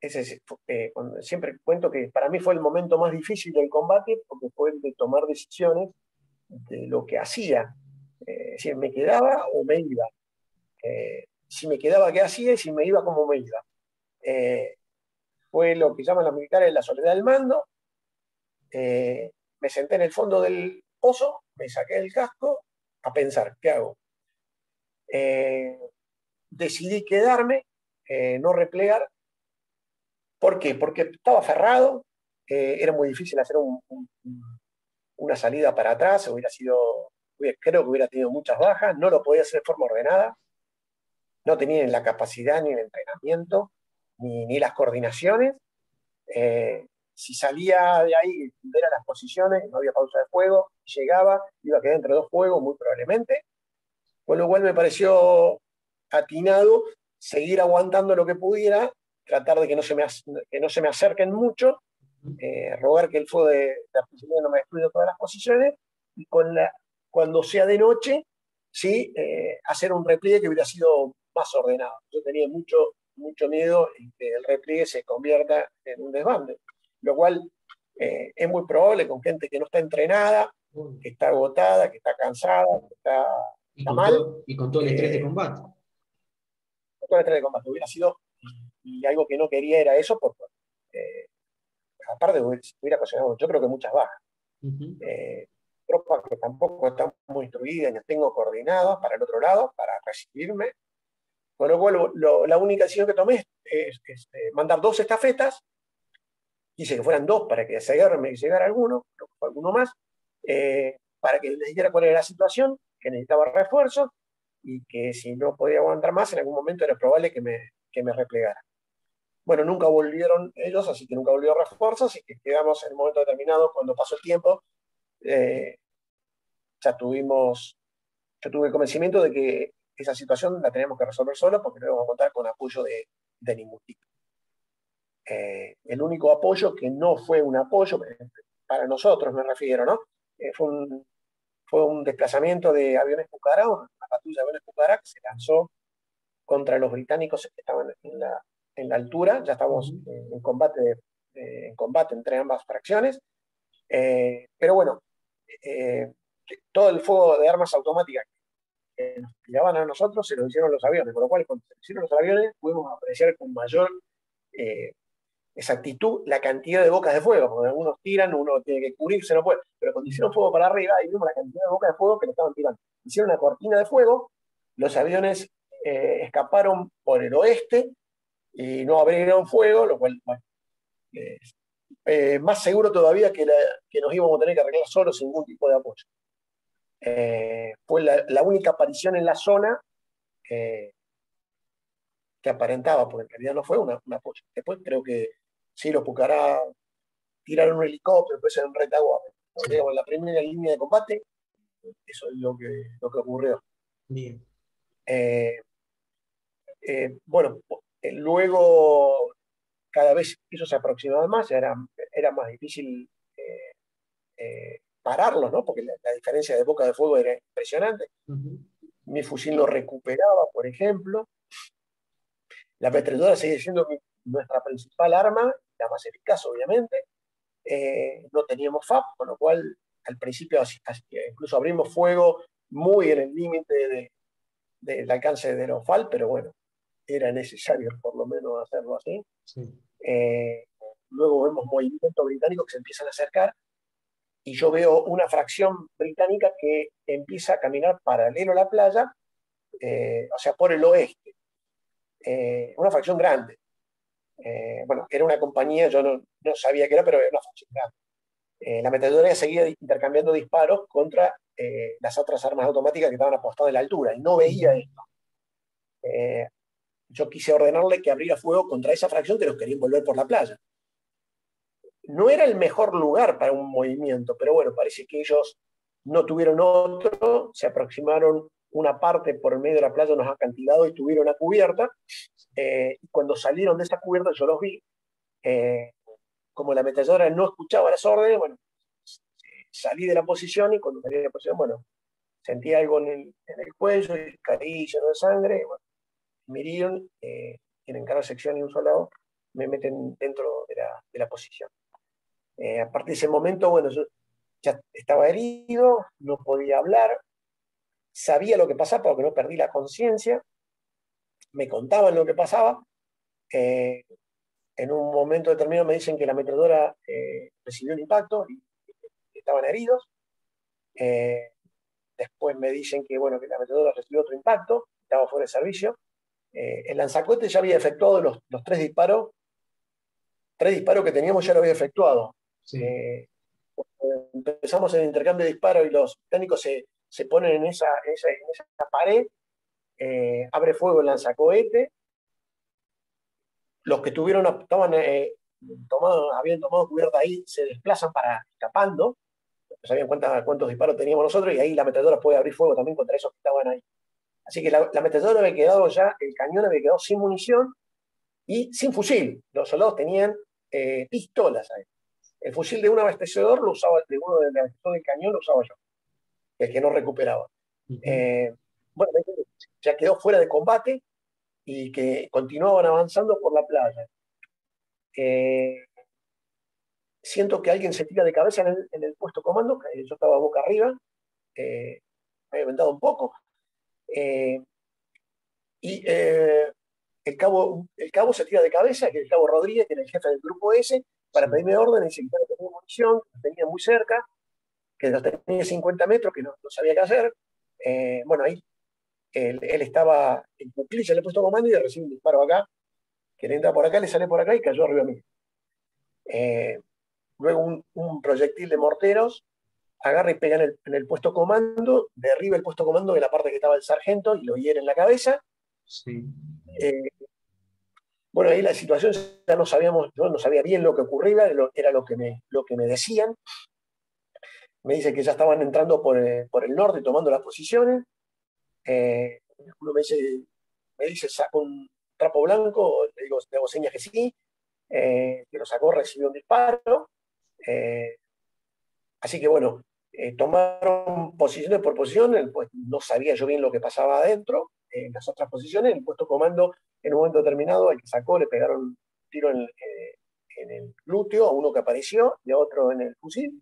eh, siempre cuento que para mí fue el momento más difícil del combate porque fue el de tomar decisiones de lo que hacía. Eh, si me quedaba o me iba. si me quedaba, ¿qué hacía? Y si me iba, ¿cómo me iba? fue lo que llaman los militares la soledad del mando. me senté en el fondo del pozo, me saqué el casco a pensar, ¿qué hago? decidí quedarme eh, no replegar. ¿Por qué? Porque estaba cerrado, eh, era muy difícil hacer una salida para atrás, hubiera sido, creo que hubiera tenido muchas bajas, no lo podía hacer de forma ordenada, no tenía la capacidad ni el entrenamiento, ni, las coordinaciones. Eh, si salía de ahí, era las posiciones, no había pausa de fuego, llegaba, iba a quedar entre dos fuegos muy probablemente, con lo cual me pareció atinado seguir aguantando lo que pudiera, tratar de que no se me, que no se me acerquen mucho, eh, rogar que el fuego de, de artillería no me destruya todas las posiciones, y con la, cuando sea de noche, sí, eh, hacer un repliegue que hubiera sido más ordenado. Yo tenía mucho, mucho miedo en que el repliegue se convierta en un desbande, lo cual eh, es muy probable con gente que no está entrenada, que está agotada, que está cansada, que está, mal. y con todo el estrés de combate el de combate. Hubiera sido, y algo que no quería era eso, porque eh, aparte hubiera ocasionado, yo creo que muchas bajas. Eh, tropas que tampoco están muy instruidas ni tengo coordinadas para el otro lado, para recibirme. Con lo cual, la única decisión que tomé es, eh, mandar dos estafetas, quise que fueran dos para que se me llegara alguno, alguno más, para que les dijera cuál era la situación, que necesitaba refuerzos, y que si no podía aguantar más, en algún momento era probable que me, que me replegara. Bueno, nunca volvieron ellos, así que nunca volvió refuerzos, así que quedamos en un momento determinado, cuando pasó el tiempo, eh, ya tuvimos, yo tuve el convencimiento de que esa situación la tenemos que resolver solo porque no vamos a contar con apoyo de, de ningún tipo. Eh, el único apoyo que no fue un apoyo, para nosotros me refiero, ¿no? Eh, fue, un, fue un desplazamiento de aviones Pucará, una patrulla de aviones Pucará que se lanzó contra los británicos que estaban en la, en la altura, ya estamos en, combate, en combate entre ambas fracciones, eh, pero bueno, todo el fuego de armas automáticas que nos tiraban a nosotros se lo hicieron los aviones, con lo cual cuando se hicieron los aviones pudimos apreciar con mayor eh, exactitud la cantidad de bocas de fuego, porque algunos tiran, uno tiene que cubrirse, no puede, pero cuando hicieron fuego para arriba, ahí vimos la cantidad de bocas de fuego que le estaban tirando. Hicieron una cortina de fuego, los aviones eh, escaparon por el oeste y no abrieron fuego, lo cual, bueno, eh, más seguro todavía que, que, nos íbamos a tener que arreglar solos sin ningún tipo de apoyo. Eh, fue la, única aparición en la zona que aparentaba, porque en realidad no fue una, un apoyo. Después creo que sí, los Pucará tiraron un helicóptero, después en retaguardia. En la primera línea de combate, eso es lo que, lo que ocurrió. Bien. Eh, eh, bueno, luego cada vez eso se aproximaba más, era, era más difícil pararlos, ¿no? porque la, diferencia de boca de fuego era impresionante. Mi fusil no recuperaba, por ejemplo. La ametralladora sigue siendo nuestra principal arma, la más eficaz, obviamente. Eh, no teníamos FAP, con lo cual al principio incluso abrimos fuego muy en el límite del alcance de los FAL, pero bueno, era necesario por lo menos hacerlo así. Eh, luego vemos movimientos británicos que se empiezan a acercar y yo veo una fracción británica que empieza a caminar paralelo a la playa, eh, o sea, por el oeste. Eh, una fracción grande. Eh, bueno, era una compañía, yo no, no, sabía qué era, pero era una grande. la metodología seguía intercambiando disparos contra las otras armas automáticas que estaban apostadas en la altura, y no veía esto. yo quise ordenarle que abriera fuego contra esa fracción que los querían volver por la playa no era el mejor lugar para un movimiento, pero bueno, parece que ellos no tuvieron otro, se aproximaron una parte por el medio de la playa, unos acantilados y tuvieron una cubierta. Eh, y cuando salieron de esa cubierta, yo los vi. Eh, como la metalladora no escuchaba las órdenes, bueno, salí de la posición y cuando salí de la posición, bueno, sentí algo en el, cuello y caí lleno de sangre. Bueno, me eh, tienen cada sección y un soldado, me meten dentro de la, de la posición. Eh, a partir de ese momento, bueno, yo ya estaba herido, no podía hablar, sabía lo que pasaba porque no perdí la conciencia, me contaban lo que pasaba. Eh, en un momento determinado me dicen que la metedora eh, recibió un impacto y estaban heridos. después me dicen que, bueno, que la metedora recibió otro impacto, estaba fuera de servicio. el lanzacote ya había efectuado los, los tres disparos tres disparos que teníamos ya lo había efectuado. Eh, empezamos el intercambio de disparos y los técnicos se, se ponen en esa, pared, eh, abre fuego el lanzacohete. Los que tuvieron, estaban, eh, habían tomado cubierta ahí se desplazan para escapando. No sabían cuántos disparos teníamos nosotros y ahí la metedora puede abrir fuego también contra esos que estaban ahí. Así que la, la había quedado ya, el cañón había quedado sin munición y sin fusil. Los soldados tenían pistolas ahí. El fusil de un abastecedor lo usaba, de uno del abastecedor del cañón lo usaba yo, el que no recuperaba. Eh, bueno, ya quedó fuera de combate y que continuaban avanzando por la playa. Eh, siento que alguien se tira de cabeza en el, puesto comando, yo estaba boca arriba, eh, me había vendado un poco, y el cabo, el cabo se tira de cabeza, que es el cabo Rodríguez, que era el jefe del grupo S, para pedirme órdenes y que tenía munición, que tenía muy cerca, que los tenía 50 metros, que no, sabía qué hacer. Eh, bueno, ahí él, estaba en cuclilla, le he puesto comando y le recibe un disparo acá, que le entra por acá, le sale por acá y cayó arriba mío. Eh, luego un, proyectil de morteros agarra y pega en el, puesto comando, derriba el puesto comando de la parte que estaba el sargento y lo hiere en la cabeza. Sí. Eh, bueno, ahí la situación ya no sabíamos, yo no sabía bien lo que ocurría, era lo que me, lo que me decían. Me dice que ya estaban entrando por, el norte tomando las posiciones. uno me dice, me dice, saco un trapo blanco, le digo, le hago señas que sí, que lo sacó, recibió un disparo. así que bueno, tomaron posiciones por posición, pues no sabía yo bien lo que pasaba adentro, en las otras posiciones, el puesto comando en un momento determinado, al que sacó, le pegaron un tiro en, el glúteo, a uno que apareció y a otro en el fusil.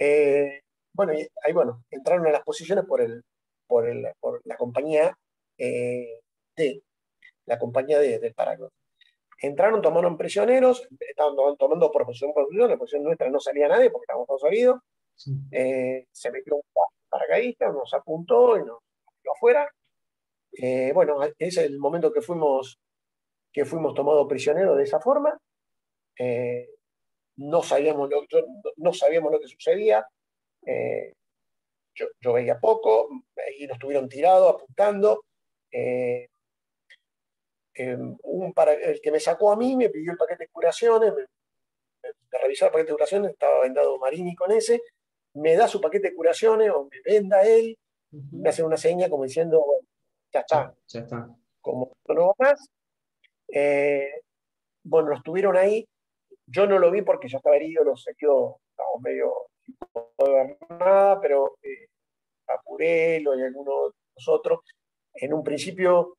Eh, bueno, ahí bueno, entraron a las posiciones por, el, por, el, por la compañía eh, D, la compañía D del Paraguay. Entraron, tomaron prisioneros, estaban tomando por posición por posición, la posición nuestra no salía nadie porque estábamos todos salidos. Eh, se metió un paracaidista, nos apuntó y nos metió afuera. Eh, bueno, ese es el momento que fuimos, que fuimos tomados prisioneros de esa forma. Eh, no, sabíamos lo, no sabíamos lo que sucedía. Eh, yo, veía poco, y nos tuvieron tirados, apuntando. un para, el que me sacó a mí me pidió el paquete de curaciones, me, revisar el paquete de curaciones, estaba vendado Marini con ese, me da su paquete de curaciones o me venda él, me hace una seña como diciendo, ya está. Ya está. Como no más. Eh, bueno, nos tuvieron ahí. Yo no lo vi porque yo estaba herido, no sé, quedó, estábamos medio sin poder nada, pero eh, Apurelo y algunos nosotros, en un principio,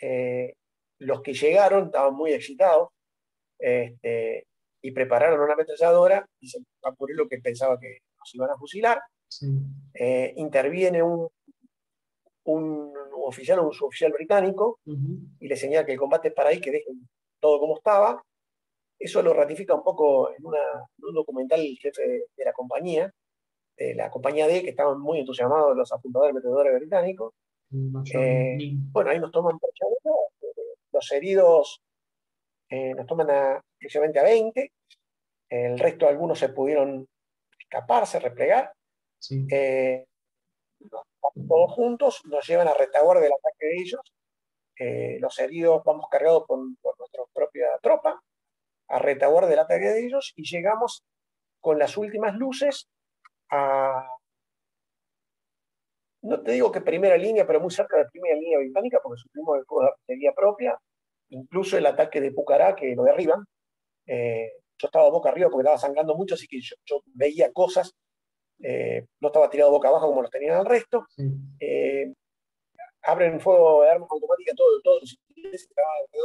eh, los que llegaron estaban muy excitados este, y prepararon una ametralladora se Apurelo que pensaba que nos iban a fusilar. Eh, interviene un un oficial o un suboficial británico y le señala que el combate es para ahí, que dejen todo como estaba. Eso lo ratifica un poco en, un documental el jefe de, la compañía, de la compañía D, que estaban muy entusiasmados los apuntadores metedores británicos. Eh, bueno, ahí nos toman los heridos eh, nos toman aproximadamente a 20, el resto algunos se pudieron escaparse, replegar. Sí. Eh, todos juntos, nos llevan a retaguardia del ataque de ellos. Eh, los heridos vamos cargados por, nuestra propia tropa a retaguardia del ataque de ellos y llegamos con las últimas luces a, no te digo que primera línea, pero muy cerca de primera línea británica, porque sufrimos el fuego de artillería propia, incluso el ataque de Pucará, que lo derriban. Eh, yo estaba boca arriba porque estaba sangrando mucho, así que yo veía cosas eh, no estaba tirado boca abajo como los tenían el resto. Eh, abren fuego de armas automáticas todos todo los ingleses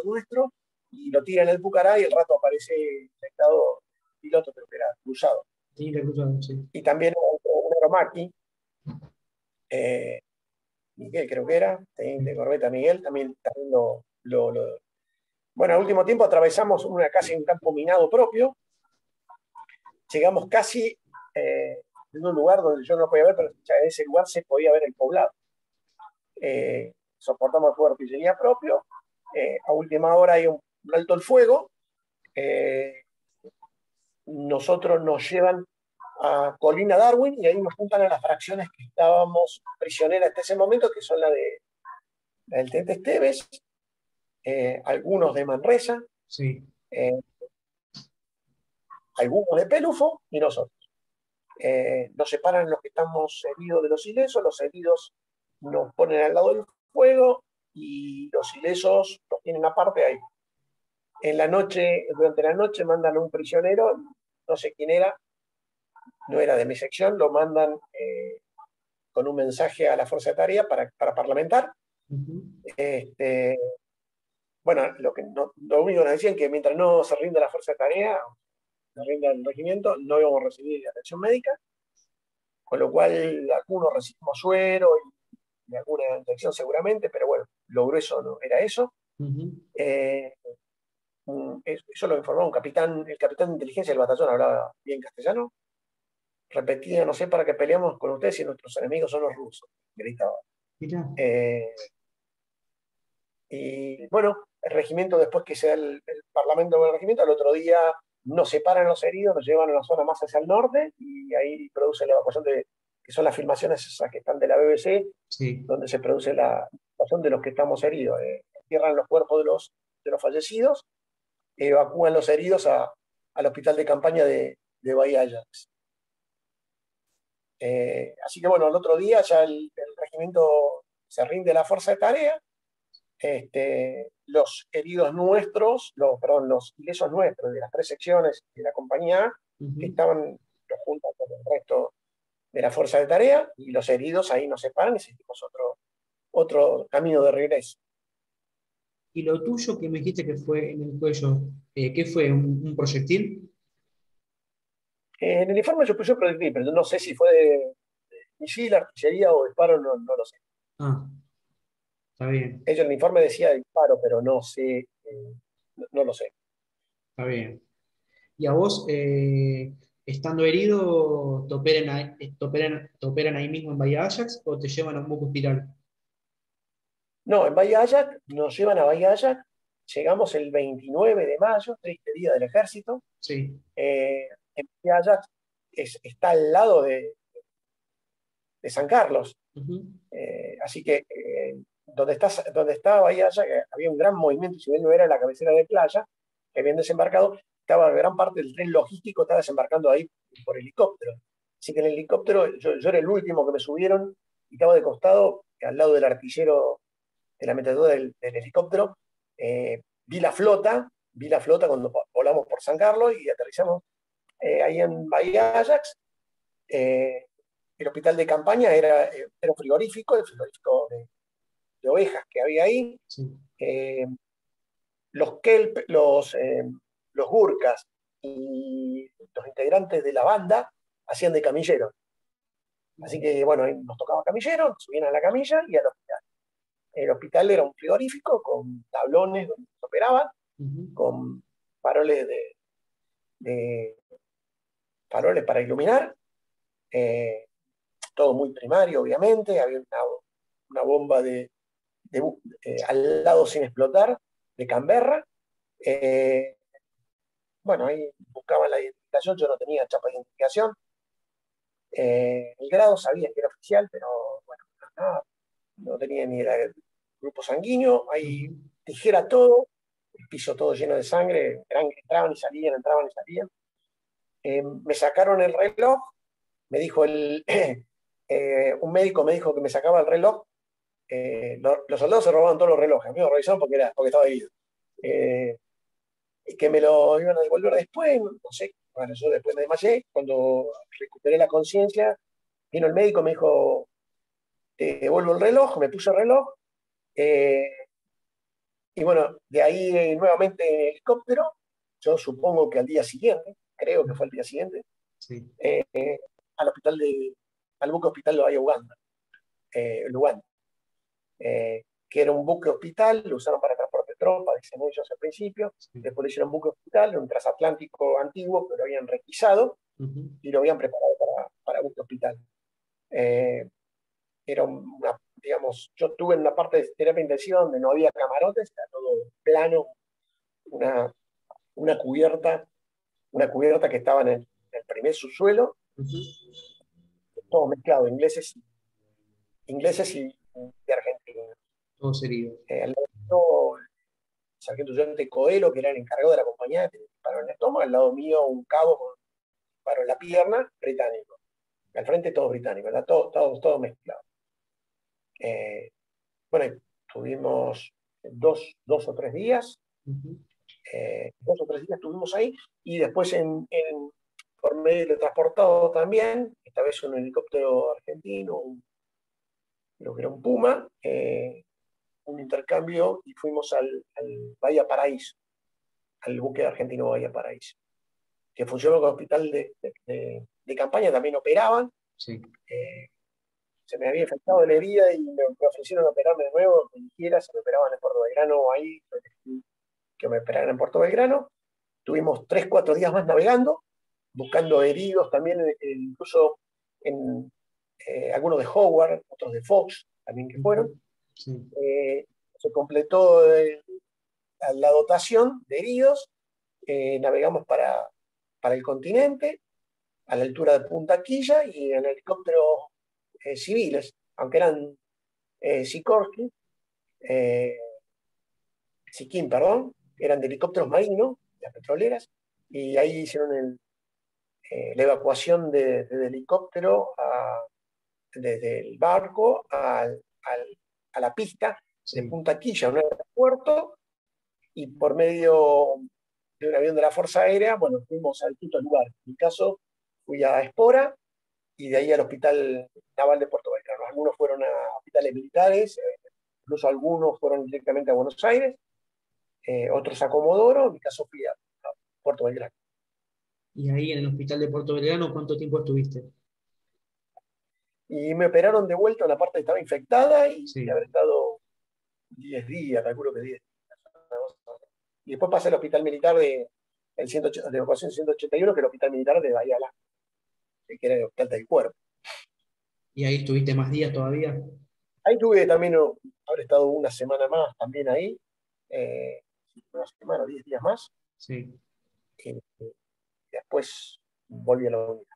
nuestro y lo tiran en el Pucará y el rato aparece infectado piloto, pero que era cruzado. Y también un, Aeromaki, eh, Miguel creo que era, de corbeta Miguel, también, lo, Bueno, al último tiempo atravesamos una casi un campo minado propio, llegamos casi en un lugar donde yo no podía ver, pero en ese lugar se podía ver el poblado. Eh, soportamos el fuego de artillería propio. Eh, a última hora hay un, alto el fuego. Eh, nosotros nos llevan a Colina Darwin y ahí nos juntan a las fracciones que estábamos prisioneras hasta ese momento, que son la, de, del Tente Esteves, algunos de Manresa, sí. algunos de Pelufo y nosotros. Eh, nos separan los que estamos heridos de los ilesos, los heridos nos ponen al lado del fuego y los ilesos los tienen aparte ahí. En la noche, durante la noche mandan a un prisionero, no sé quién era, no era de mi sección, lo mandan eh, con un mensaje a la fuerza de tarea para, parlamentar. este, bueno, lo, que lo único que nos decían que mientras no se rinda la fuerza de tarea, la rinda del regimiento, no íbamos a recibir atención médica, con lo cual algunos recibimos suero y, alguna infección seguramente, pero bueno, lo grueso no era eso. Eh, eso lo informó un capitán, el capitán de inteligencia del batallón hablaba bien castellano. Repetía, no sé para qué peleamos con ustedes si nuestros enemigos son los rusos, gritaba. Eh, y bueno, el regimiento, después que se da el, el parlamento del regimiento, al otro día nos separan los heridos, nos llevan a una zona más hacia el norte y ahí produce la evacuación de, que son las filmaciones esas que están de la BBC, donde se produce la evacuación de los que estamos heridos. Eh, entierran los cuerpos de los, de los fallecidos, evacúan los heridos al hospital de campaña de, de Bahía así que bueno, el otro día ya el, regimiento se rinde a la fuerza de tarea. Este, los heridos nuestros, los, perdón, los ilesos nuestros de las tres secciones de la compañía que estaban juntos con el resto de la fuerza de tarea y los heridos ahí nos separan y seguimos otro, otro camino de regreso. ¿Y lo tuyo que me dijiste que fue en el cuello, eh, qué fue? ¿Un, proyectil? en el informe yo puse proyectil, pero no sé si fue de, misil, artillería o disparo, no, no, lo sé. Ah, está bien. Ellos en el informe decía disparo, pero no sé, eh, no, lo sé. Está bien. ¿Y a vos, eh, estando herido, te operan, te, operan, ahí mismo en Bahía Ajax o te llevan a un buque hospital? No, en Bahía Ajax nos llevan a Bahía Ajax. Llegamos el 29 de mayo, triste día del ejército. Sí. Eh, en Bahía Ajax está al lado de, de San Carlos. Eh, así que eh, donde, está, donde estaba Bahía Ajax había un gran movimiento, si bien no era la cabecera de playa, que habían desembarcado, estaba gran parte del tren logístico estaba desembarcando ahí por helicóptero. Así que en el helicóptero yo, era el último que me subieron y estaba de costado, al lado del artillero de la metadura del, helicóptero. Eh, vi la flota, vi la flota cuando volamos por San Carlos y aterrizamos eh, ahí en Bahía Ajax. Eh, el hospital de campaña era, era un frigorífico, el frigorífico de, ovejas que había ahí. los kelp, los los Gurkas y los integrantes de la banda hacían de camilleros. Así que, bueno, nos tocaba camillero, subían a la camilla y al hospital. El hospital era un frigorífico con tablones donde se operaban, con faroles de, faroles para iluminar, eh, todo muy primario, obviamente, había una, bomba de, eh, al lado sin explotar, de Canberra, eh, bueno, ahí buscaban la identificación, yo no tenía chapa de identificación. Eh, el grado sabía que era oficial, pero bueno, no tenía ni el grupo sanguíneo, ahí tijera todo, el piso todo lleno de sangre, entraban y salían, entraban y salían. Eh, me sacaron el reloj, me dijo el, *clears throat* eh, un médico me dijo que me sacaba el reloj, los, soldados se robaban todos los relojes, a mí me revisaron porque, era, porque estaba herido que me lo iban a devolver después, no sé, bueno, yo después me desmayé, cuando recuperé la conciencia, vino el médico, me dijo, te devuelvo el reloj, me puso el reloj, eh, y bueno, de ahí nuevamente en helicóptero, yo supongo que al día siguiente, creo que fue el día siguiente, eh, al hospital de, al buque hospital de Bahía Uganda, eh, Uganda, que era un buque hospital, lo usaron para tropa, dicen ellos al principio, después le hicieron buque hospital, un transatlántico antiguo que lo habían requisado y lo habían preparado para, para buque hospital. Eh, era una, digamos, yo estuve en una parte de terapia intensiva donde no había camarotes, era todo plano, una, una cubierta, una cubierta que estaba en el, primer subsuelo, todo mezclado, ingleses, ingleses y, argentinos. Todo sería. Eh, sargento de Coelho, que era el encargado de la compañía, que disparó en el estómago, al lado mío un cabo con disparo en la pierna, británico. Al frente todo británico, todo, todo, todo mezclado. Eh, bueno, tuvimos dos, dos, o tres días, eh, dos o tres días estuvimos ahí, y después en, por medio de transportado también, esta vez un helicóptero argentino, creo que era un Puma, eh, un intercambio y fuimos al, al Bahía Paraíso, al buque argentino Bahía Paraíso, que funcionó como hospital de, de, campaña, también operaban. Eh, se me había infectado la herida y me, ofrecieron operarme de nuevo, que dijera, se me operaban en Puerto Belgrano o ahí, que me operaran en Puerto Belgrano. Tuvimos tres, cuatro días más navegando, buscando heridos también, eh, incluso en eh, algunos de Howard, otros de Fox, también que fueron. Eh, se completó la dotación de heridos, eh, navegamos para, para, el continente, a la altura de Punta Quilla y en helicópteros eh, civiles, aunque eran Sikorsky, Sikin, perdón, eran de helicópteros marinos, las petroleras, y ahí hicieron eh, la evacuación de, helicóptero desde el barco a la pista de Punta Quilla, un aeropuerto, y por medio de un avión de la Fuerza Aérea, bueno, fuimos a distintos lugares. En mi caso, fui a Espora y de ahí al Hospital Naval de Puerto Belgrano. Algunos fueron a hospitales militares, eh, incluso algunos fueron directamente a Buenos Aires, eh, otros a Comodoro, en mi caso fui a, Puerto Belgrano. ¿Y ahí en el Hospital de Puerto Belgrano cuánto tiempo estuviste? Y me operaron de vuelta en la parte que estaba infectada y sí. haber estado 10 días, calculo que 10 Y después pasé al hospital militar de, el 181, que es el hospital militar de Bahía Blanca, que era el hospital del cuerpo. ¿Y ahí estuviste más días todavía? Ahí tuve también, habré estado una semana más también ahí, eh, una semana, 10 días más. Sí. Y, después volví a la unidad.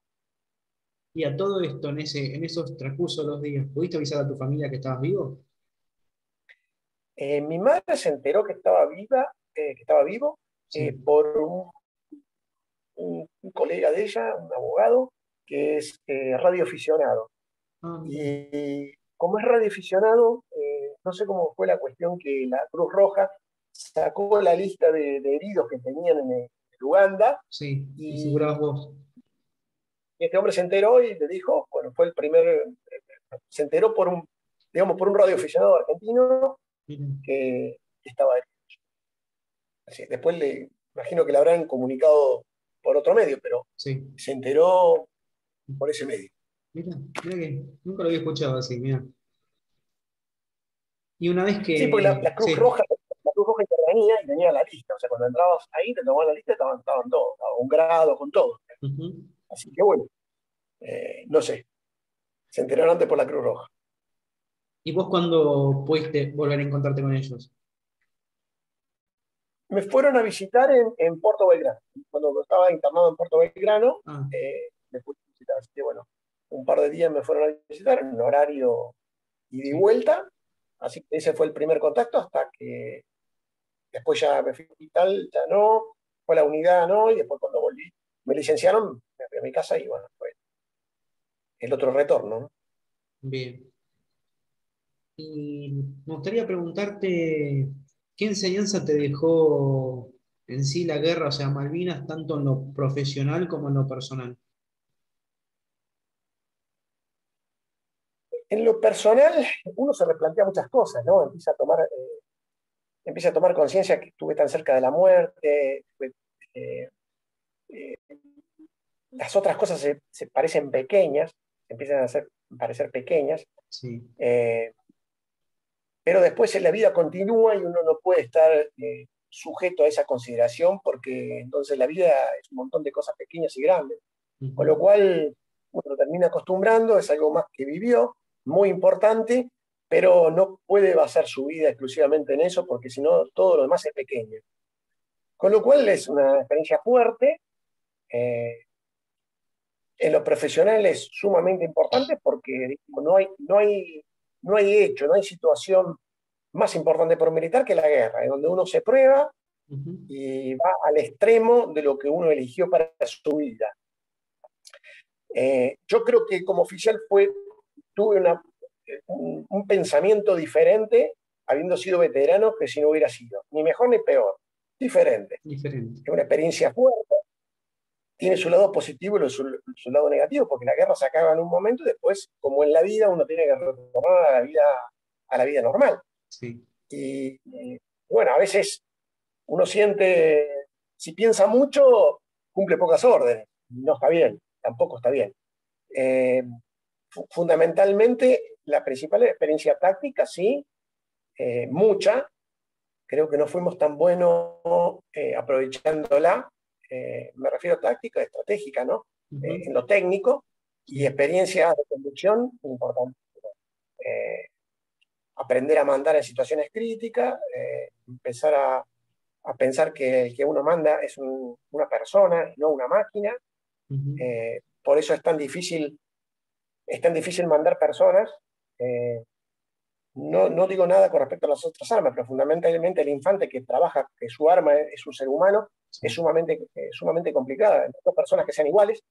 Y a todo esto, en, ese, en esos transcurso de los días, ¿pudiste avisar a tu familia que estabas vivo? Eh, mi madre se enteró que estaba viva, eh, que estaba vivo, eh, por un, colega de ella, un abogado, que es radioaficionado. Ah, y como es radioaficionado, no sé cómo fue la cuestión que la Cruz Roja sacó la lista de, heridos que tenían en, Uganda. Sí, y, vos. este hombre se enteró y le dijo, bueno, fue el primer, se enteró por un, digamos, por un radioaficionado argentino que estaba Así, después le imagino que le habrán comunicado por otro medio, pero se enteró por ese medio. Mira, mira que nunca lo había escuchado así, mira. Y una vez que. Sí, porque la, Cruz Roja, la Cruz Roja intervenía y tenía la lista. O sea, cuando entrabas ahí, te tomaban la lista, estaban, estaban todos, a un grado, con todo. Así que bueno, eh, no sé. Se enteraron antes por la Cruz Roja. ¿Y vos cuándo pudiste volver a encontrarte con ellos? Me fueron a visitar en, Puerto Belgrano. Cuando estaba internado en Puerto Belgrano, ah. eh, me fui a Así que bueno, un par de días me fueron a visitar en horario y de vuelta. Así que ese fue el primer contacto hasta que después ya me fui al hospital, ya no, fue la unidad, no, y después cuando volví, me licenciaron, me fui a mi casa y bueno, fue el otro retorno. Bien. Y me gustaría preguntarte, ¿qué enseñanza te dejó en sí la guerra, o sea, Malvinas, tanto en lo profesional como en lo personal? En lo personal, uno se replantea muchas cosas, ¿no? Empieza a tomar, eh, empieza a tomar conciencia que estuve tan cerca de la muerte, eh, eh, las otras cosas se, parecen pequeñas, empiezan a ser, parecer pequeñas. Sí. Pero después en la vida continúa y uno no puede estar eh, sujeto a esa consideración porque entonces la vida es un montón de cosas pequeñas y grandes. Con lo cual uno termina acostumbrando, es algo más que vivió, muy importante, pero no puede basar su vida exclusivamente en eso porque si no todo lo demás es pequeño. Con lo cual es una experiencia fuerte. Eh, en lo profesional es sumamente importante porque no hay, no hay no hay hecho, no hay situación más importante por militar que la guerra, en donde uno se prueba y va al extremo de lo que uno eligió para su vida. Eh, yo creo que como oficial fue, tuve un, pensamiento diferente habiendo sido veterano que si no hubiera sido, ni mejor ni peor, diferente. diferente. Es una experiencia fuerte, tiene su lado positivo y su, lado negativo, porque la guerra se acaba en un momento y después, como en la vida, uno tiene que retornar a la vida, a la vida normal. Sí. Y, bueno, a veces uno siente, si piensa mucho, cumple pocas órdenes. No está bien, tampoco está bien. Eh, fundamentalmente, la principal experiencia táctica, sí, eh, mucha. Creo que no fuimos tan buenos eh, aprovechándola eh, me refiero a táctica, estratégica, ¿no? Eh, en lo técnico y experiencias de conducción importante. Eh, aprender a mandar en situaciones críticas, empezar a, pensar que el que uno manda es una persona no una máquina. por eso es tan difícil, es tan difícil mandar personas. No, no, digo nada con respecto a las otras armas, pero fundamentalmente el infante que trabaja, que su arma es un ser humano, es sumamente, eh, sumamente complicada. Dos personas que sean iguales,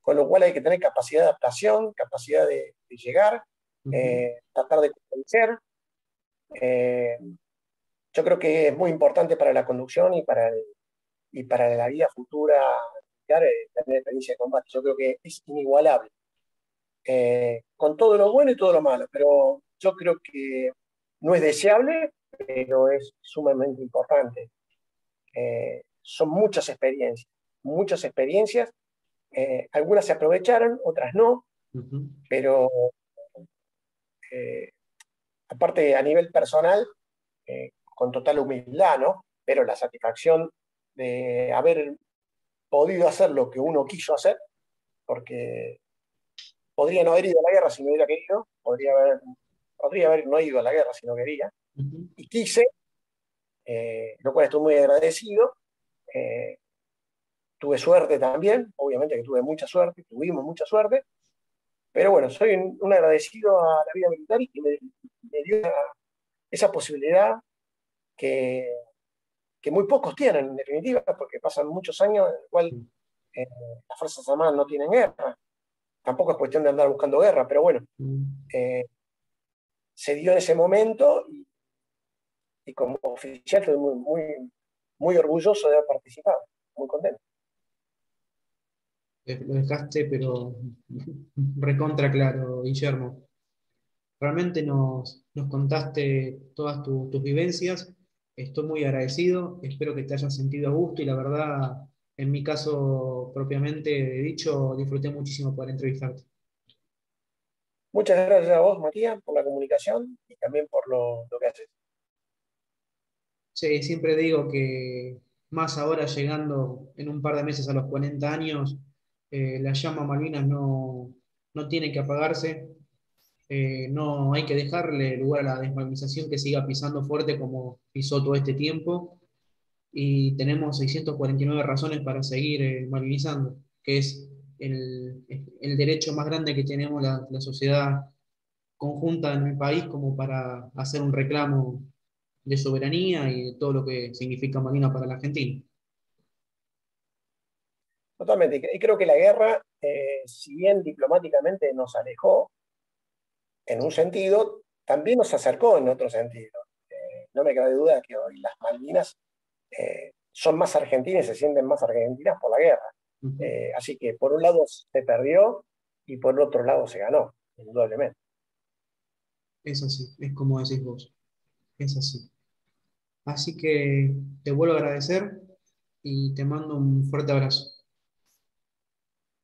con lo cual hay que tener capacidad de adaptación, capacidad de, llegar, eh, tratar de convencer. Eh, yo creo que es muy importante para la conducción y para, y para la vida futura tener experiencia de combate. Yo creo que es inigualable. Con todo lo bueno y todo lo malo, pero yo creo que no es deseable, pero es sumamente importante. son muchas experiencias muchas experiencias, eh, algunas se aprovecharon, otras no, pero eh, aparte a nivel personal, eh, con total humildad, ¿no? Pero la satisfacción de haber podido hacer lo que uno quiso hacer, porque podría no haber ido a la guerra si no hubiera querido, podría haber, podría haber no ido a la guerra si no quería, y quise, lo cual estoy muy agradecido, Tuve suerte también, obviamente que tuve mucha suerte, tuvimos mucha suerte, pero bueno, soy un, agradecido a la vida militar y me, dio esa posibilidad que, que, muy pocos tienen, en definitiva, porque pasan muchos años en el cual eh, las Fuerzas Armadas no tienen guerra. Tampoco es cuestión de andar buscando guerra, pero bueno, eh, se dio en ese momento y, como oficial estoy muy, muy, muy orgulloso de haber participado, muy contento. Eh, lo dejaste, pero recontra claro, Guillermo. Realmente nos, contaste todas tus vivencias. Estoy muy agradecido. Espero que te hayas sentido a gusto y la verdad, en mi caso propiamente dicho, disfruté muchísimo poder entrevistarte. Muchas gracias a vos, Matías, por la comunicación y también por lo, lo que haces. Sí, siempre digo que más ahora llegando en un par de meses a los 40 años, eh, la llama Malvinas no, tiene que apagarse, eh, no hay que dejarle lugar a la desmalvinización que siga pisando fuerte como pisó todo este tiempo y tenemos 649 razones para seguir eh, que es el, derecho más grande que tenemos la, sociedad conjunta en el país como para hacer un reclamo de soberanía y de todo lo que significa Malvinas para la Argentina. Totalmente. Y creo que la guerra, eh, si bien diplomáticamente nos alejó, en un sentido, también nos acercó en otro sentido. Eh, no me cabe duda que hoy las Malvinas eh, son más argentinas y se sienten más argentinas por la guerra. así que por un lado se perdió y por el otro lado se ganó, indudablemente. Es así, es como decís vos. Es así. Así que te vuelvo a agradecer y te mando un fuerte abrazo.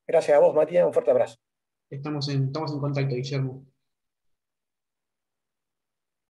Gracias a vos, Matías. Un fuerte abrazo. Estamos en, estamos en contacto, Guillermo.